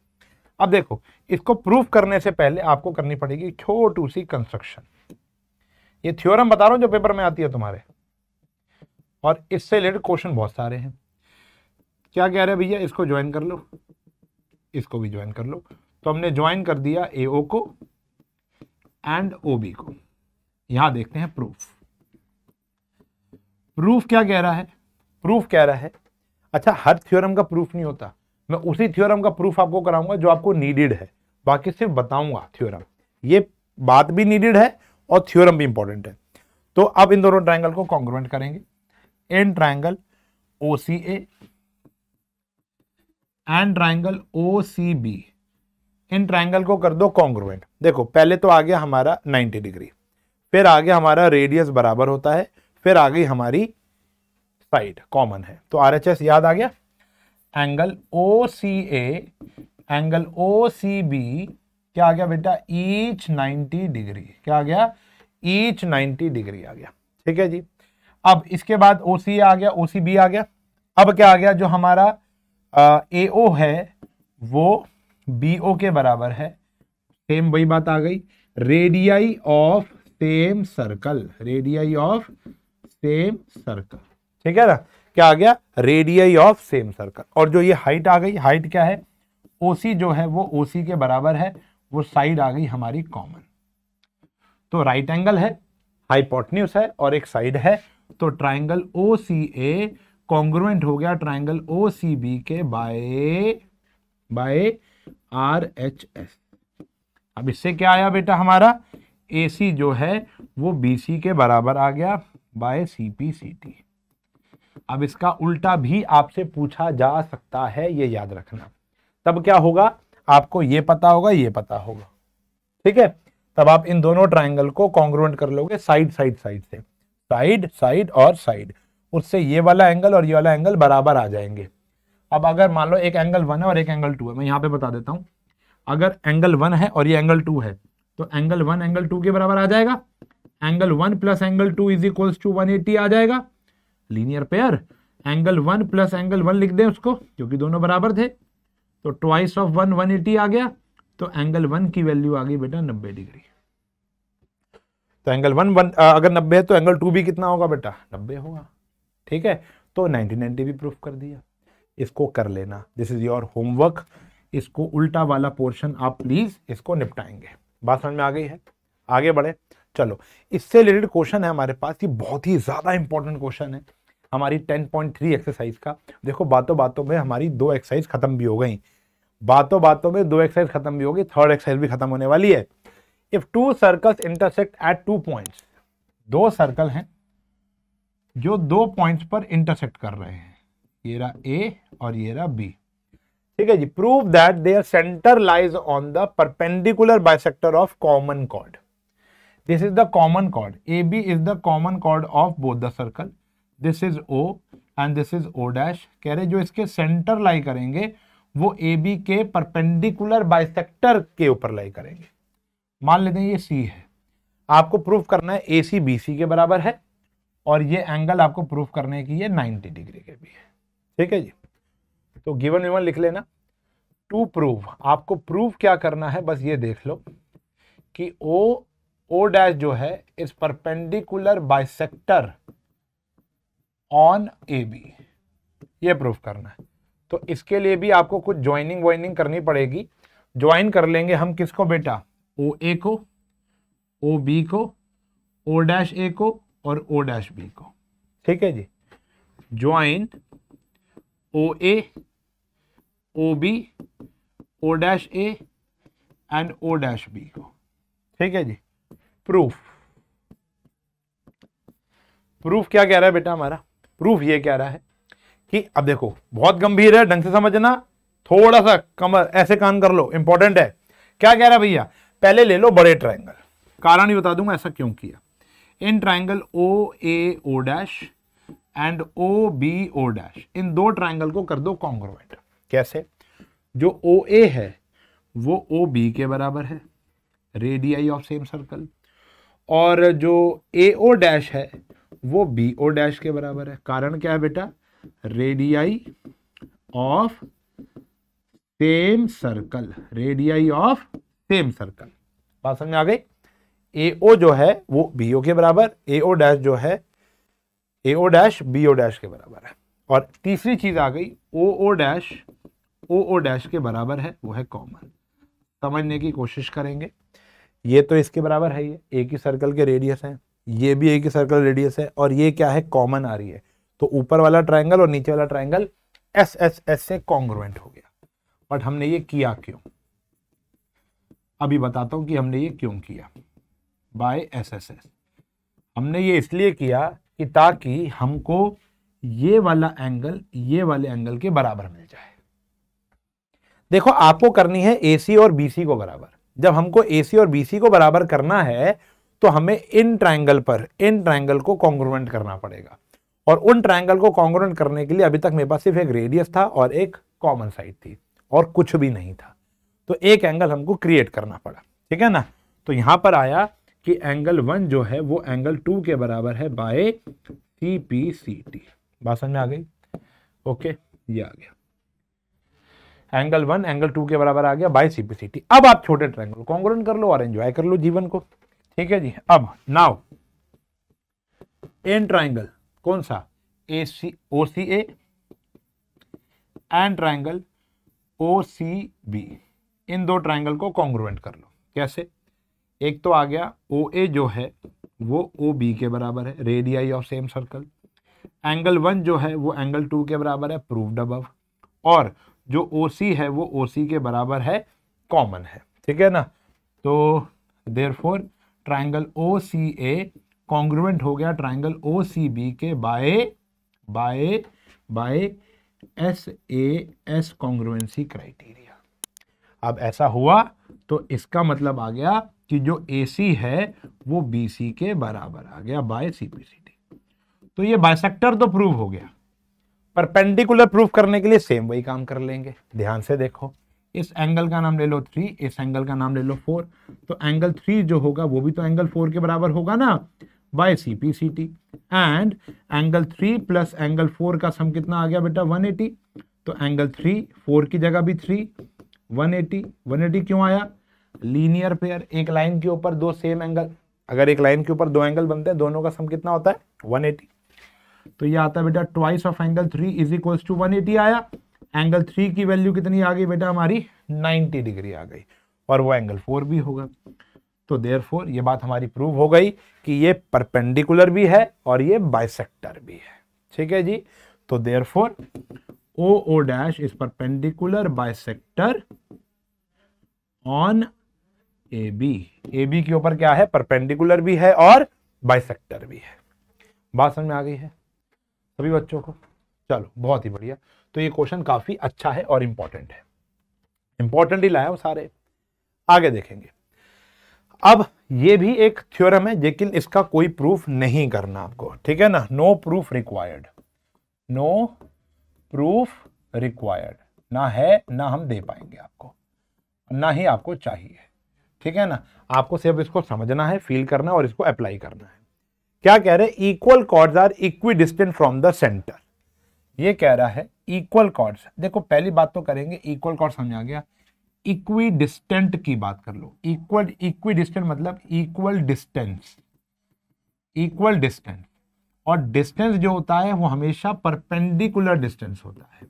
अब देखो, इसको प्रूफ करने से पहले आपको करनी पड़ेगी छोटू सी कंस्ट्रक्शन ये थ्योरम बता रहा हूँ, जो पेपर में आती है तुम्हारे। और इससे रिलेटेड क्वेश्चन बहुत सारे हैं। क्या कह रहे हैं भैया? इसको ज्वाइन कर लो। इसको भी ज्वाइन कर लो। तो हमने ज्वाइन कर दिया ए ओ को एंड ओ बी को। यहाँ देखते हैं प्रूफ प्रूफ क्या कह रहा है? प्रूफ कह रहा है अच्छा हर थ्योरम का प्रूफ नहीं होता। मैं उसी थ्योरम का प्रूफ आपको कराऊँगा जो आपको नीडेड है। बाकी सिर्फ़ बताऊँगा थ्योरम ये बात भी नीडेड है और थ्योरम भी इंपॉर्टेंट है। तो अब इन दोनों ट्राइंगल को कॉन्ग्रुएंट करेंगे। In triangle O C A and triangle O C B in triangle को कर दो कॉन्ग्रुएंट देखो, पहले तो आ गया हमारा 90 डिग्री फिर आ गया हमारा रेडियस बराबर होता है. फिर आ गई हमारी साइड कॉमन है. तो आर एच एस याद आ गया? Angle O C A angle O C B क्या आ गया बेटा? ईच 90 डिग्री क्या आ गया? ईच 90 डिग्री आ गया. ठीक है जी? अब इसके बाद ओ सी आ गया ओ सी बी आ गया। अब क्या आ गया? जो हमारा ए ओ है, वो बी ओ के बराबर है। सेम वही बात आ गई। Radii of same circle radii of same circle ठीक है ना? क्या आ गया? रेडियाई ऑफ़ सेम सर्कल और जो ये हाइट आ गई हाइट क्या है? ओसी जो है, वो ओसी के बराबर है। वो साइड आ गई हमारी कॉमन तो राइट एंगल है हाइपोटन्यूस है और एक साइड है। तो triangle O C A congruent हो गया ट्राइंगल ओ सी बी के by by R H S अब इससे क्या आया बेटा हमारा? ए सी जो है, वो बी सी के बराबर आ गया by C P C T अब इसका उल्टा भी आपसे पूछा जा सकता है, ये याद रखना। तब क्या होगा? आपको ये पता होगा, ये पता होगा। ठीक है? तब आप इन दोनों ट्राइंगल को कॉन्ग्रुएंट कर लोगे साइड साइड साइड से। साइड साइड और साइड उससे ये वाला एंगल और ये वाला एंगल बराबर आ जाएँगे. अब अगर मान लो एक एंगल वन है और एक एंगल टू है, मैं यहाँ पे बता देता हूँ. अगर एंगल वन है और ये एंगल टू है तो एंगल वन एंगल टू के बराबर आ जाएगा. Angle one plus angle two is equals to one eighty आ जाएगा. Linear pair angle one plus angle one लिख दें उसको, क्योंकि दोनों बराबर थे. तो twice of one one eighty आ गया. तो एंगल वन की वैल्यू आ गई बेटा नब्बे डिग्री. तो एंगल वन वन अगर नब्बे है तो एंगल टू भी कितना होगा बेटा? नब्बे होगा। ठीक है? तो नाइनटी नाइनटी भी प्रूफ कर दिया। इसको कर लेना। दिस इज़ योर होमवर्क इसको उल्टा वाला पोर्शन आप प्लीज़ इसको निपटाएँगे। बात समझ में आ गई है? आगे बढ़े। चलो। इससे रिलेटेड क्वेश्चन है हमारे पास। ये बहुत ही ज़्यादा इंपॉर्टेंट क्वेश्चन है। हमारी 10.3 एक्सरसाइज का। देखो, बातों बातों में हमारी दो एक्सरसाइज खत्म भी हो गई। बातों बातों में दो एक्सरसाइज खत्म भी होगी थर्ड एक्सरसाइज भी खत्म होने वाली है। If two circles intersect at two points दो सर्कल हैं, जो दो पॉइंट्स पर इंटरसेक्ट कर रहे हैं। ये रहा ए और ये रहा बी ठीक है जी prove that there centre lies on the perpendicular bisector of common chord this is the common chord A B is the common chord of both the circle this is O and this is O dash कह रहे जो इसके centre lie करेंगे, वो A B के perpendicular bisector के ऊपर लाई करेंगे। मान लेते हैं ये सी है। आपको प्रूफ करना है ए सी बी सी के बराबर है और ये एंगल आपको प्रूफ करने की ये 90 डिग्री के भी है। ठीक है जी? तो गिवन विवन लिख लेना। टू प्रूव आपको प्रूफ क्या करना है? बस ये देख लो कि ओ ओ डैश जो है इस perpendicular bisector on A B ये प्रूफ करना है। तो इसके लिए भी आपको कुछ ज्वाइनिंग वाइनिंग करनी पड़ेगी। ज्वाइन कर लेंगे हम किसको बेटा? ओ ए को, ओ बी को ओ डैश ए को और ओ डैश बी को। ठीक है जी? Join O A O B O dash A and O dash B को। ठीक है जी? प्रूफ प्रूफ क्या कह रहा है बेटा हमारा? प्रूफ ये कह रहा है कि अब देखो, बहुत गंभीर है, ढंग से समझना। थोड़ा सा कमर ऐसे कान कर लो इंपॉर्टेंट है। क्या कह रहा है भैया? पहले ले लो बड़े ट्राइंगल कारण ही बता दूँगा ऐसा क्यों किया। In triangle O A O dash and O B O dash इन दो ट्राइंगल को कर दो कॉन्ग्रोवेंट कैसे? जो ओ ए है वो ओ बी के बराबर है। रेडियाई ऑफ़ सेम सर्कल और जो ए ओ डैश है वो बी ओ डैश के बराबर है। कारण क्या है बेटा? Radii of same circle radii of same circle. बात समझ में आ गई? ए ओ जो है, वो ओ के बराबर, ए ओ डैश जो है, A O dash B O dash के बराबर है। और तीसरी चीज़ आ गई, ओ ओ डैश, ओ ओ डैश के बराबर है, वो है कॉमन। समझने की कोशिश करेंगे। ये तो इसके बराबर है ये एक ही सर्कल के रेडियस है, ये भी एक ही सर्कल रेडियस है, और ये क्या है, कॉमन आ रही है। तो ऊपर वाला ट्राइंगल और नीचे वाला ट्राइंगल एस एस एस से कॉन्ग्रुएंट हो गया। बट हमने ये किया क्यों? अभी बताता हूँ कि हमने ये क्यों किया। बाय एस एस एस हमने ये इसलिए किया कि ताकि हमको ये वाला एंगल ये वाले एंगल के बराबर मिल जाए। देखो, आपको करनी है एसी और बीसी को बराबर। जब हमको एसी और बीसी को बराबर करना है तो हमें इन ट्रायंगल पर, इन ट्रायंगल को कॉन्ग्रुएंट करना पड़ेगा। और उन ट्रायंगल को कॉन्ग्रुएंट करने के लिए अभी तक मेरे पास सिर्फ़ एक रेडियस था और एक कॉमन साइड थी और कुछ भी नहीं था। तो एक एंगल हमको क्रिएट करना पड़ा, ठीक है ना? तो यहाँ पर आया कि एंगल वन जो है, वो एंगल टू के बराबर है by C P C T बात समझ में आ गई? ओके ये आ गया। एंगल वन एंगल टू के बराबर आ गया by C P C T अब आप छोटे ट्रायंगल कॉन्ग्रेंट कर लो और एंजॉय कर लो जीवन को, ठीक है जी? अब नाउ एन ट्राइंगल कौन सा? A C O C A and triangle O C B इन दो ट्राइंगल को कॉन्ग्रुएंट कर लो। कैसे? एक तो आ गया ओ ए जो है, वो ओ बी के बराबर है radii of same circle angle one जो है, वो एंगल टू के बराबर है प्रूव्ड अबव और जो ओ सी है, वो ओ सी के बराबर है कॉमन है। ठीक है ना? तो therefore triangle O C A congruent हो गया ट्राइंगल ओ सी बी के by by by S A S congruency criteria अब ऐसा हुआ तो इसका मतलब आ गया कि जो ए सी है, वो बी सी के बराबर आ गया by C P C T तो ये बाइसेक्टर तो प्रूव हो गया। परपेंडिकुलर प्रूफ करने के लिए सेम वही काम कर लेंगे। ध्यान से देखो। इस एंगल का नाम ले लो थ्री इस एंगल का नाम ले लो फोर तो एंगल थ्री जो होगा, वो भी तो एंगल फोर के बराबर होगा ना by C P C T and angle three plus angle four का सम कितना आ गया बेटा? वन एटी तो एंगल थ्री फोर की जगह भी थ्री वन एटी, वन क्यों आया? लीनियर पेयर एक लाइन के ऊपर दो सेम एंगल अगर एक लाइन के ऊपर दो एंगल बनते हैं, दोनों का सम कितना होता है? 180 तो ये आता है बेटा twice of angle three is equal to one आया। एंगल थ्री की वैल्यू कितनी आ गई बेटा हमारी? 90 डिग्री आ गई। और वो एंगल फोर भी होगा। तो देर फोर ये बात हमारी प्रूव हो गई कि ये परपेंडिकुलर भी है और ये बाइसेक्टर भी है। ठीक है जी? तो there is perpendicular bisector on A B A B के ऊपर क्या है? परपेंडिकुलर भी है और बाइसेक्टर भी है। बात समझ में आ गई है? सभी बच्चों को? चलो, बहुत ही बढ़िया। तो ये क्वेश्चन काफ़ी अच्छा है और इंपॉर्टेंट है। इंपॉर्टेंट ही लाया वो सारे। आगे देखेंगे। अब ये भी एक थ्योरम है, लेकिन इसका कोई प्रूफ नहीं करना आपको। ठीक है ना? No proof required no proof required ना है, ना हम दे पाएँगे आपको। ना ही आपको चाहिए। ठीक है ना? आपको सिर्फ़ इसको समझना है फील करना है और इसको अप्लाई करना है। क्या कह रहे हैं? Equal chords are equidistant from the centre ये कह रहा है इक्वल कॉर्ड्स देखो, पहली बात तो करेंगे इक्वल कॉर्ड समझ गया। इक्वी डिस्टेंट की बात कर लो। इक्वल इक्वी डिस्टेंट मतलब इक्वल डिस्टेंस इक्वल डिस्टेंस और डिस्टेंस जो होता है, वो हमेशा परपेंडिकुलर डिस्टेंस होता है।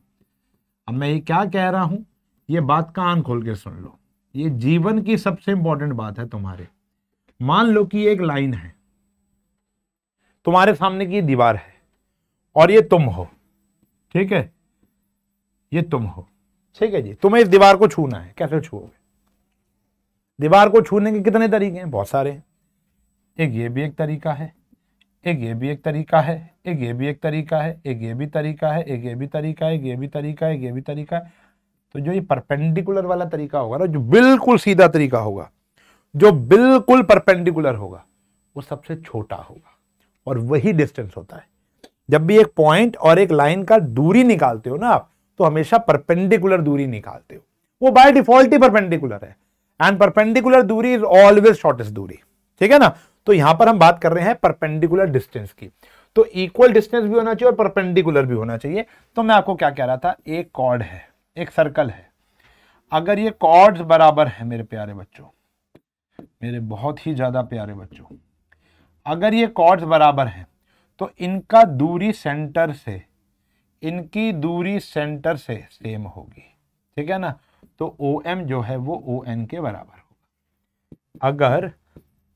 अब मैं ये क्या कह रहा हूँ? ये बात कान खोल के सुन लो। ये जीवन की सबसे इंपॉर्टेंट बात है तुम्हारे। मान लो कि एक लाइन है। तुम्हारे सामने की दीवार है और ये तुम हो। ठीक है? ये तुम हो। ठीक है जी? तुम्हें इस दीवार को छूना है। कैसे छूओगे? दीवार को छूने के कितने तरीके हैं? बहुत सारे एक ये भी एक तरीका है। एक ये भी एक तरीका है, एक ये भी एक तरीका है, एक ये भी तरीका है, एक ये भी तरीका है, एक ये भी तरीका है, एक ये भी तरीका है। तो जो ये परपेंडिकुलर वाला तरीका होगा ना, जो बिल्कुल सीधा तरीका होगा, जो बिल्कुल परपेंडिकुलर होगा, वो सबसे छोटा होगा और वही डिस्टेंस होता है। जब भी एक पॉइंट और एक लाइन का दूरी निकालते हो ना आप तो हमेशा परपेंडिकुलर दूरी निकालते हो। वो बाय डिफ़ॉल्ट ही परपेंडिकुलर है। एंड परपेंडिकुलर दूरी इज़ ऑलवेज शॉर्टेस्ट दूरी। ठीक है ना? तो यहाँ पर हम बात कर रहे हैं परपेंडिकुलर डिस्टेंस की। तो इक्वल डिस्टेंस भी होना चाहिए और परपेंडिकुलर भी होना चाहिए। तो मैं आपको क्या कह रहा था? एक कॉर्ड है, एक सर्कल है। अगर ये कॉर्ड्स बराबर है मेरे प्यारे बच्चों, मेरे बहुत ही ज़्यादा प्यारे बच्चों, अगर ये कॉर्ड्स बराबर हैं तो इनका दूरी सेंटर से, इनकी दूरी सेंटर से सेम होगी। ठीक है ना? तो ओ एम जो है वो ओ एन के बराबर होगा। अगर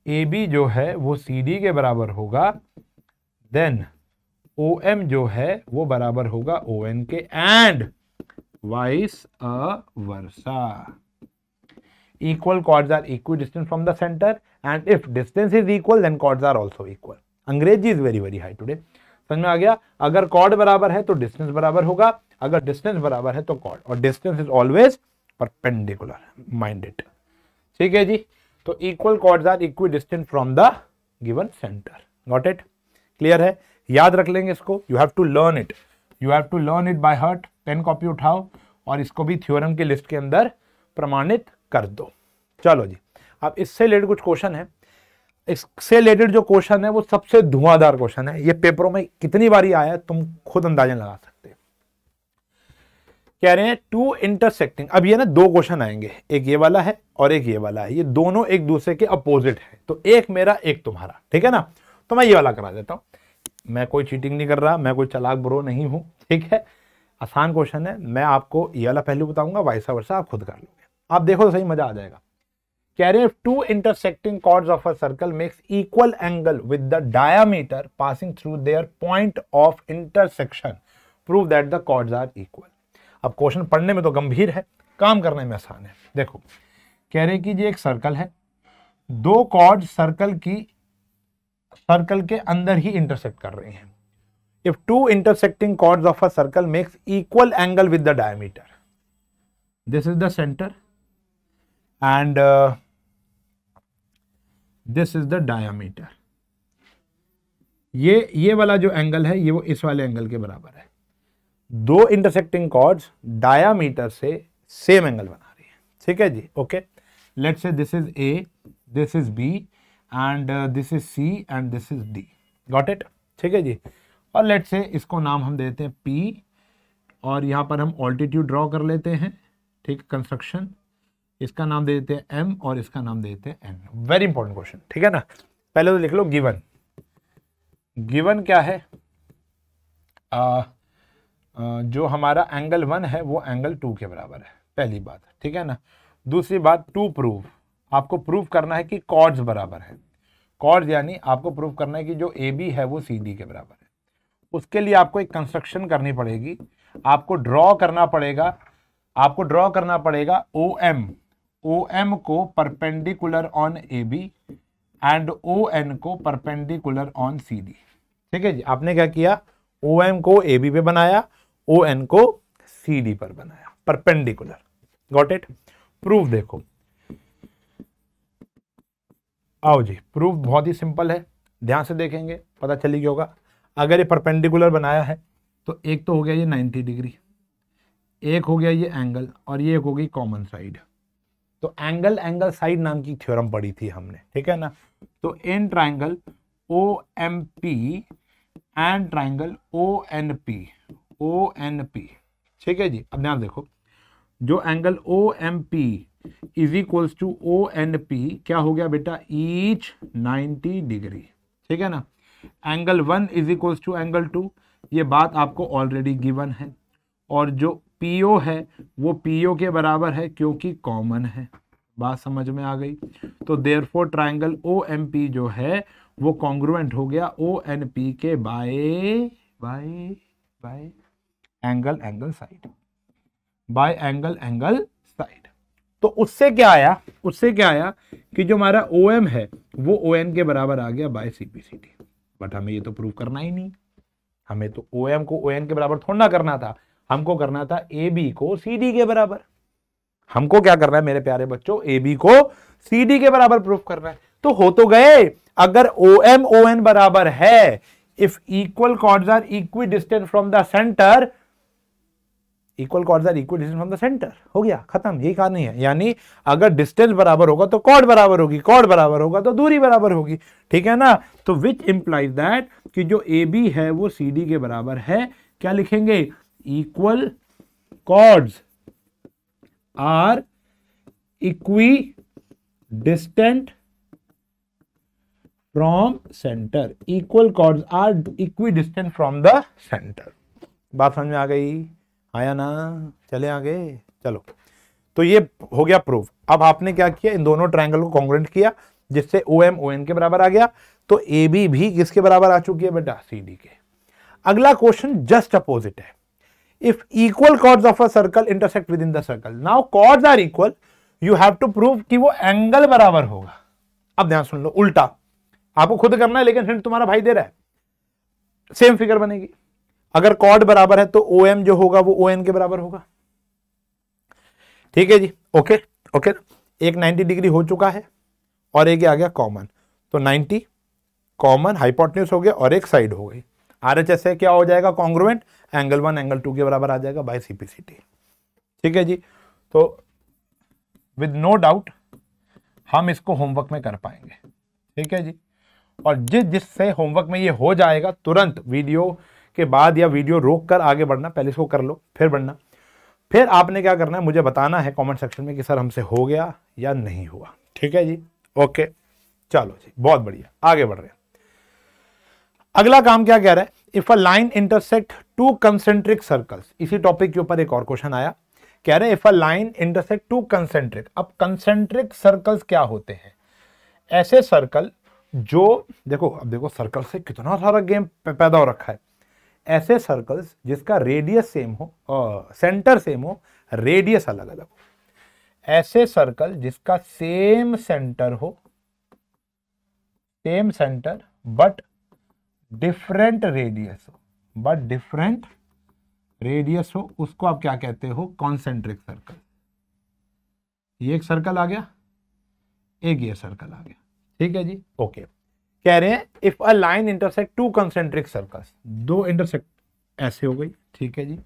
ए बी जो है, वो सी डी के बराबर होगा देन ओ एम जो है, वो बराबर होगा ओ एन के and vice a versa equal chords are equidistant from the center, and if distance is equal, then chords are also equal. अंग्रेज़ी is very very high today समझ में आ गया? अगर कॉर्ड बराबर है तो डिस्टेंस बराबर होगा. अगर डिस्टेंस बराबर है तो कॉर्ड और distance is always perpendicular minded ठीक है जी? तो equal chords are equidistant from the given centre got it clear है? याद रख लेंगे इसको। You have to learn it you have to learn it by heart pen copy उठाओ और इसको भी थ्योरम की लिस्ट के अंदर प्रमाणित कर दो। चलो जी। अब इससे रिलेटेड कुछ क्वेश्चन है। इससे रिलेटेड जो क्वेश्चन है, वो सबसे धुआंधार क्वेश्चन है। ये पेपरों में कितनी बारी आया है, तुम खुद अंदाज़ा लगा सकते कह रहे हैं टू इंटरसेक्टिंग अब ये ना दो क्वेश्चन आएँगे। एक ये वाला है और एक ये वाला है। ये दोनों एक दूसरे के अपोजिट है। तो एक मेरा, एक तुम्हारा। ठीक है ना? तो मैं ये वाला करा देता हूँ। मैं कोई चीटिंग नहीं कर रहा, मैं कोई चलाक ब्रो नहीं हूँ। ठीक है? आसान क्वेश्चन है। मैं आपको ये वाला पहलू बताऊँगा वाइसा वर्षा आप खुद कर लोगे। आप देखो तो सही, मज़ा आ जाएगा। कह रहे हैं two intersecting chords of a circle makes equal angle with the diameter passing through there point of intersection prove that the chords are equal अब क्वेश्चन पढ़ने में तो गंभीर है काम करने में आसान है। देखो कह रहे कि ये एक सर्कल है दो कॉर्ड सर्कल की सर्कल के अंदर ही इंटरसेक्ट कर रहे हैं। If two intersecting chords of a circle makes equal angle with the diameter this is the centre uh, this is the diameter. ये ये वाला जो एंगल है ये वो इस वाले एंगल के बराबर है। दो इंटरसेक्टिंग कॉर्ड्स डायामीटर से सेम एंगल बना रही है। ठीक है जी? Okay let's say this is A this is B and this is C and this is D got it ठीक है जी? और लेट्स से इसको नाम हम देते हैं पी और यहाँ पर हम ऑल्टीट्यूड ड्रॉ कर लेते हैं। ठीक? कंस्ट्रक्शन इसका नाम दे देते हैं एम और इसका नाम दे देते हैं एन वेरी इंपॉर्टेंट क्वेश्चन ठीक है ना? पहले तो लिख लो गिवन गिवन क्या है? आ, जो हमारा एंगल वन है, वो एंगल टू के बराबर है। पहली बात, ठीक है ना? दूसरी बात टू प्रूफ आपको प्रूव करना है कि कॉर्ड्स बराबर है। कॉर्ड्स यानी आपको प्रूव करना है कि जो ए बी है, वो सी डी के बराबर है। उसके लिए आपको एक कंस्ट्रक्शन करनी पड़ेगी। आपको ड्रॉ करना पड़ेगा। आपको ड्रॉ करना पड़ेगा ओ एम ओ एम को perpendicular on A B and O N को परपेंडिकुलर ऑन सी डी ठीक है जी? आपने क्या किया? ओ एम को ए बी पे बनाया। ओ एन को सी डी पर बनाया परपेंडिकुलर गॉट इट प्रूफ देखो। आओ जी प्रूफ बहुत ही सिंपल है। ध्यान से देखेंगे, पता चली क्या होगा? अगर ये परपेंडिकुलर बनाया है तो एक तो हो गया ये 90 डिग्री, एक हो गया ये एंगल और ये एक हो गई कॉमन साइड तो एंगल एंगल साइड नाम की थ्योरम पढ़ी थी हमने, ठीक है ना? तो in triangle O M P and triangle O N P O N P ठीक है जी? अब ध्यान देखो। जो angle O M P is equals to O N P क्या हो गया बेटा? ईच 90 डिग्री ठीक है ना? Angle one is equals to angle two ये बात आपको ऑलरेडी गिवन है। और जो पीओ है, वो पीओ के बराबर है क्योंकि कॉमन है। बात समझ में आ गई? तो therefore triangle O M P जो है, वो कॉन्ग्रुएंट हो गया ओ एन पी के by by by angle angle side by angle angle side तो उससे क्या आया? उससे क्या आया कि जो हमारा ओ एम है, वो ओ एन के बराबर आ गया by C P C T but हमें ये तो प्रूव करना ही नहीं. हमें तो ओ एम को ओ एन के बराबर थोड़ा ना करना था. हमको करना था ए बी को सी डी के बराबर. हमको क्या करना है, मेरे प्यारे बच्चों? ए बी को सी डी के बराबर प्रूफ करना है. तो हो तो गए. अगर ओ एम ओ एन बराबर है if equal chords are equidistant from the centre equal chords are equal distance from the centre हो गया, खत्म, यही कहा नहीं है। यानी अगर डिस्टेंस बराबर होगा तो कॉर्ड बराबर होगी कॉर्ड बराबर होगा तो दूरी बराबर होगी। ठीक है ना? तो विच इंप्लाइज दैट कि जो ए बी है, वो सी डी के बराबर है। क्या लिखेंगे? Equal chords are equidistant from centre equal chords are equidistant from the centre बात समझ में आ गई? आया ना, चले आगे चलो। तो ये हो गया प्रूफ अब आपने क्या किया? इन दोनों ट्रायंगल को कॉन्ग्रेंट किया, जिससे ओ एम ओ एन के बराबर आ गया। तो ए बी भी किसके बराबर आ चुकी है बेटा? सी डी के। अगला क्वेश्चन जस्ट अपोजिट है। If equal chords of a circle intersect within the circle now chords are equal you have to prove कि वो एंगल बराबर होगा। अब ध्यान सुन लो, उल्टा। आपको खुद करना है, लेकिन हिंट तुम्हारा भाई दे रहा है। सेम फिगर बनेगी। अगर कॉर्ड बराबर है तो ओ एम जो होगा वो ओ एन के बराबर होगा। ठीक है जी? ओके ओके एक 90 डिग्री हो चुका है और एक आ गया कॉमन। तो 90 कॉमन हाइपोटन्यूस हो गया और एक साइड हो गई। आर एच एस क्या हो जाएगा? Congruent angle one angle two के बराबर आ जाएगा बाय सीपीसीटी ठीक है जी? तो विद नो डाउट हम इसको होमवर्क में कर पाएँगे। ठीक है जी? और जिस, जिससे होमवर्क में ये हो जाएगा, तुरंत वीडियो के बाद या वीडियो रोक कर आगे बढ़ना, पहले इसको कर लो, फिर बढ़ना। फिर आपने क्या करना है, मुझे बताना है कमेंट सेक्शन में कि सर हमसे हो गया या नहीं हुआ। ठीक है जी? ओके चलो जी, बहुत बढ़िया। आगे बढ़ रहे अगला काम क्या कह रहा है? If a line intersect two concentric circles इसी टॉपिक के ऊपर एक और क्वेश्चन आया। कह रहे if a line intersect two concentric अब कंसेंट्रिक सर्कल्स क्या होते हैं? ऐसे सर्कल जो, देखो, अब देखो सर्कल से कितना सारा गेम पैदा हो रखा है। ऐसे सर्कल्स जिसका रेडियस सेम हो सेंटर सेम हो रेडियस अलग अलग हो। ऐसे सर्कल जिसका सेम सेंटर हो same centre but different radius हो बट डिफरेंट रेडियस हो, उसको आप क्या कहते हो? कॉन्सेंट्रिक सर्कल ये एक सर्कल आ गया, एक ये सर्कल आ गया। ठीक है जी? ओके कह रहे हैं if a line intersect two concentric circles दो इंटरसेक्ट ऐसे हो गई ठीक है जी।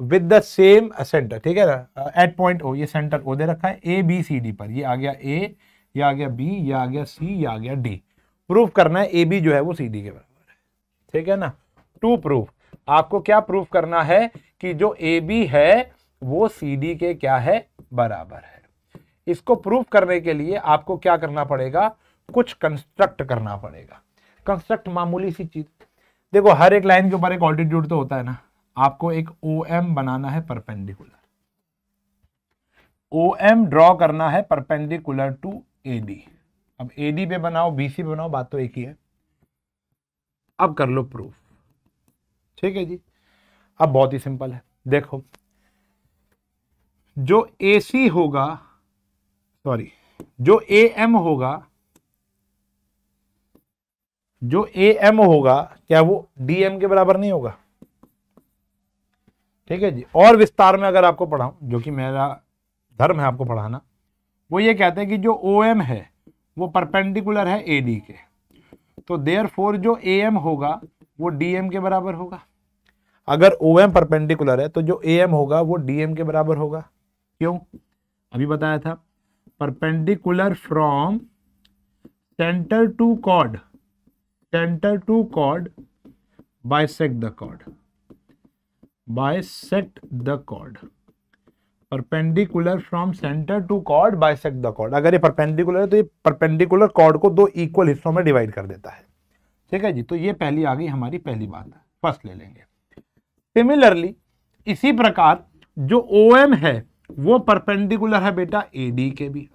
विद द सेम सेंटर ठीक है ना? एट पॉइंट ओ ये सेंटर ओ दे रखा है ए बी सी डी पर। ये आ गया ए ये आ गया बी ये आ गया सी ये आ गया डी प्रूफ करना है ए बी जो है वो सी डी के बराबर है। ठीक है ना? टू प्रूफ आपको क्या प्रूफ करना है कि जो ए बी है वो सी डी के क्या है? बराबर है। इसको प्रूफ करने के लिए आपको क्या करना पड़ेगा? कुछ कंस्ट्रक्ट करना पड़ेगा। कंस्ट्रक्ट मामूली सी चीज़। देखो, हर एक लाइन के ऊपर एक ऑल्टीट्यूड तो होता है ना। आपको एक ओ एम बनाना है परपेंडिकुलर ओ एम ड्रॉ करना है परपेंडिकुलर टू ए डी अब ए डी पे बनाओ बी सी पे बनाओ, बात तो एक ही है। अब कर लो प्रूफ ठीक है जी? अब बहुत ही सिंपल है। देखो। जो ए सी होगा सॉरी जो ए एम होगा जो ए एम होगा, क्या वो डी एम के बराबर नहीं होगा? ठीक है जी। और विस्तार में अगर आपको पढ़ाऊं, जो कि मेरा धर्म है आपको पढ़ाना, वो ये कहते हैं कि जो ओ एम है, वो परपेंडिकुलर है ए डी के। तो देयर फोर जो ए एम होगा, वो डी एम के बराबर होगा। अगर ओ एम परपेंडिकुलर है तो जो ए एम होगा, वो डी एम के बराबर होगा। क्यों? अभी बताया था। Perpendicular from centre to chord center to chord, bisect the chord. Bisect the chord. Perpendicular from centre to chord bisect the chord अगर ये परपेंडिकुलर है तो ये परपेंडिकुलर कॉर्ड को दो इक्वल हिस्सों में डिवाइड कर देता है। ठीक है जी? तो ये पहली आ गई हमारी पहली बात। फ़र्स्ट ले लेंगे। सिमिलरली इसी प्रकार जो ओ एम है, वो परपेंडिकुलर है बेटा ए डी के भी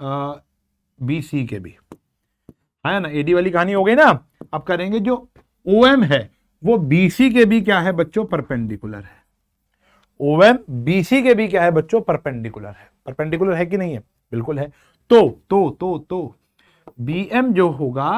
बी सी के भी। है ना? एडी वाली कहानी हो गई ना? अब करेंगे जो ओ एम है, वो बीसी के भी क्या है बच्चों? परपेंडिकुलर है। ओ एम बीसी के भी क्या है बच्चों? परपेंडिकुलर है। परपेंडिकुलर है कि नहीं है? बिल्कुल है। तो तो तो तो बी एम जो होगा,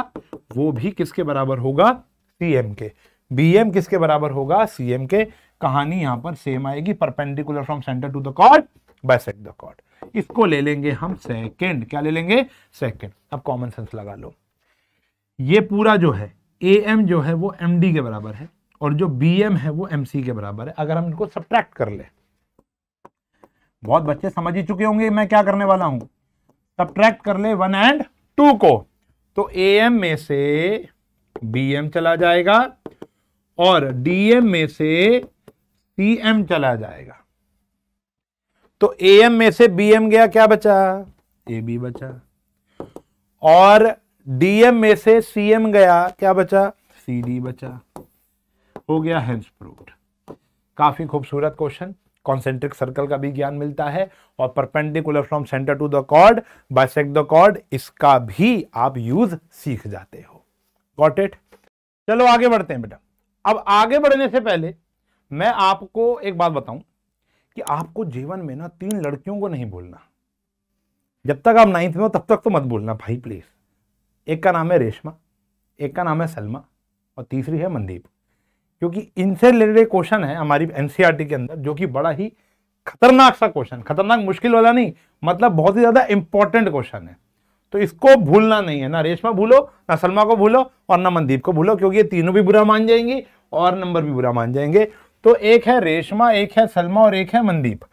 वो भी किसके बराबर होगा? सी एम के। बी एम किसके बराबर होगा? सी एम के। कहानी यहाँ पर सेम आएगी। Perpendicular from centre to the chord bisect the chord इसको ले लेंगे हम सेकेंड क्या ले लेंगे? सेकेंड अब कॉमन सेंस लगा लो। ये पूरा जो है ए एम जो है वो एम डी के बराबर है और जो बी एम है वो एम सी के बराबर है। अगर हम इनको सब्ट्रैक्ट कर ले, बहुत बच्चे समझ ही चुके होंगे मैं क्या करने वाला हूँ। सब्ट्रैक्ट कर ले वन एंड टू को तो ए एम में से बी एम चला जाएगा और डी एम में से सी एम चला जाएगा। तो ए एम में से बी एम गया, क्या बचा? ए बी बचा। और डीएम में से सीएम गया, क्या बचा? सी डी बचा। हो गया हेंस प्रूव्ड काफ़ी खूबसूरत क्वेश्चन कॉन्सेंट्रिक सर्कल का भी ज्ञान मिलता है और perpendicular from centre to the chord bisect the chord इसका भी आप यूज़ सीख जाते हो। गॉट इट चलो आगे बढ़ते हैं बेटा। अब आगे बढ़ने से पहले मैं आपको एक बात बताऊँ कि आपको जीवन में ना तीन लड़कियों को नहीं बोलना जब तक आप नाइन्थ में हो, तब तक तो मत बोलना भाई प्लीज़ एक का नाम है रेशमा, एक का नाम है सलमा और तीसरी है मनदीप क्योंकि इनसे रिलेटेड क्वेश्चन है हमारी एनसीईआरटी के अंदर, जो कि बड़ा ही खतरनाक सा क्वेश्चन खतरनाक मुश्किल वाला नहीं मतलब बहुत ही ज़्यादा इंपॉर्टेंट क्वेश्चन है। तो इसको भूलना नहीं है, ना रेशमा भूलो, ना सलमा को भूलो और ना मनदीप को भूलो, क्योंकि ये तीनों भी बुरा मान जाएँगी और नंबर भी बुरा मान जाएँगे। तो एक है रेशमा, एक है सलमा और एक है मनदीप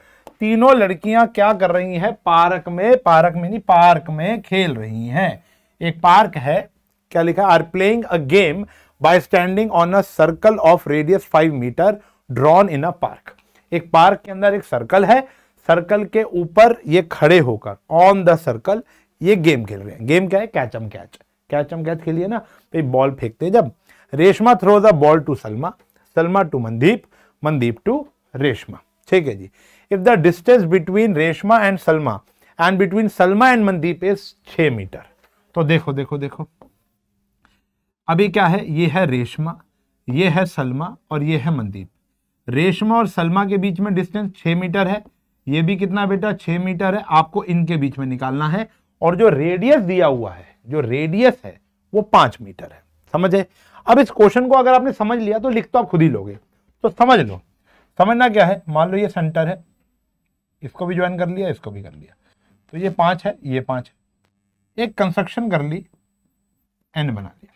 तीनों लड़कियाँ क्या कर रही हैं? पार्क में पार्क में नहीं, पार्क में खेल रही हैं। एक पार्क है, क्या लिखा are playing a game by standing on a circle of radius five metre drawn in a park एक पार्क के अंदर एक सर्कल है सर्कल के ऊपर ये खड़े होकर ऑन द सर्कल ये गेम खेल रहे हैं। गेम क्या है? कैचम कैच कैचम कैच खेलिए ना तो बॉल फेंकते हैं। जब Reshma throw the ball to Salma Salma to Mandeep Mandeep to Reshma ठीक है जी। If the distance between Reshma and Salma and between Salma and Mandeep is छ मीटर तो देखो देखो देखो। अभी क्या है? ये है रेशमा, ये है सलमा और ये है मनदीप रेशमा और सलमा के बीच में डिस्टेंस छह मीटर है। ये भी कितना बेटा? छह मीटर है। आपको इनके बीच में निकालना है। और जो रेडियस दिया हुआ है, जो रेडियस है, वो पाँच मीटर है। समझे? अब इस क्वेश्चन को अगर आपने समझ लिया तो लिख तो आप खुद ही लोगे। तो समझ लो। समझना क्या है? मान लो ये सेंटर है। इसको भी ज्वाइन कर लिया, इसको भी कर लिया। तो ये पाँच है, ये पाँच है। एक कंस्ट्रक्शन कर ली एन बना लिया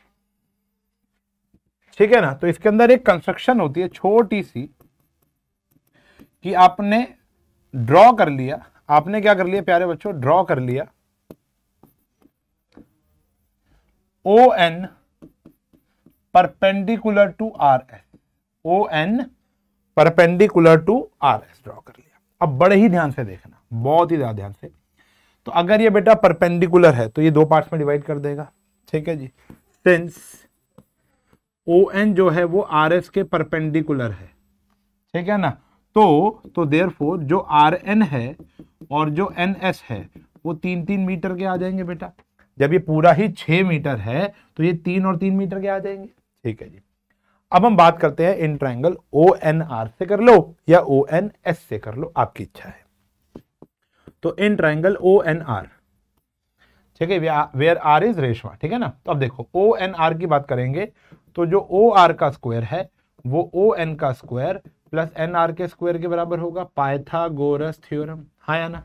ठीक है ना? तो इसके अंदर एक कंस्ट्रक्शन होती है छोटी सी कि आपने ड्रॉ कर लिया। आपने क्या कर लिया प्यारे बच्चों? ड्रॉ कर लिया। O N perpendicular to R S O N perpendicular to R S draw कर लिया। अब बड़े ही ध्यान से देखना, बहुत ही ज़्यादा ध्यान से। तो अगर ये बेटा परपेंडिकुलर है तो ये दो पार्ट्स में डिवाइड कर देगा। ठीक है जी? सिंस ओ एन जो है, वो आर एस के परपेंडिकुलर है। ठीक है ना? तो तो देर फोर जो आर एन है और जो एन एस है, वो तीन तीन मीटर के आ जाएँगे बेटा। जब ये पूरा ही छह मीटर है तो ये तीन और तीन मीटर के आ जाएँगे। ठीक है जी? अब हम बात करते हैं in triangle O N R से कर लो या ओ एन एस से कर लो। आपकी इच्छा है। तो in triangle O N R ठीक है वेयर आर इज़ रेशमा, ठीक है ना? तो अब देखो ओ एन आर की बात करेंगे तो जो ओ आर का स्क्वायर है, वो ओ एन का स्क्वायर प्लस एन आर के स्क्वायर के बराबर होगा पाइथागोरस थ्योरम हाँ या ना?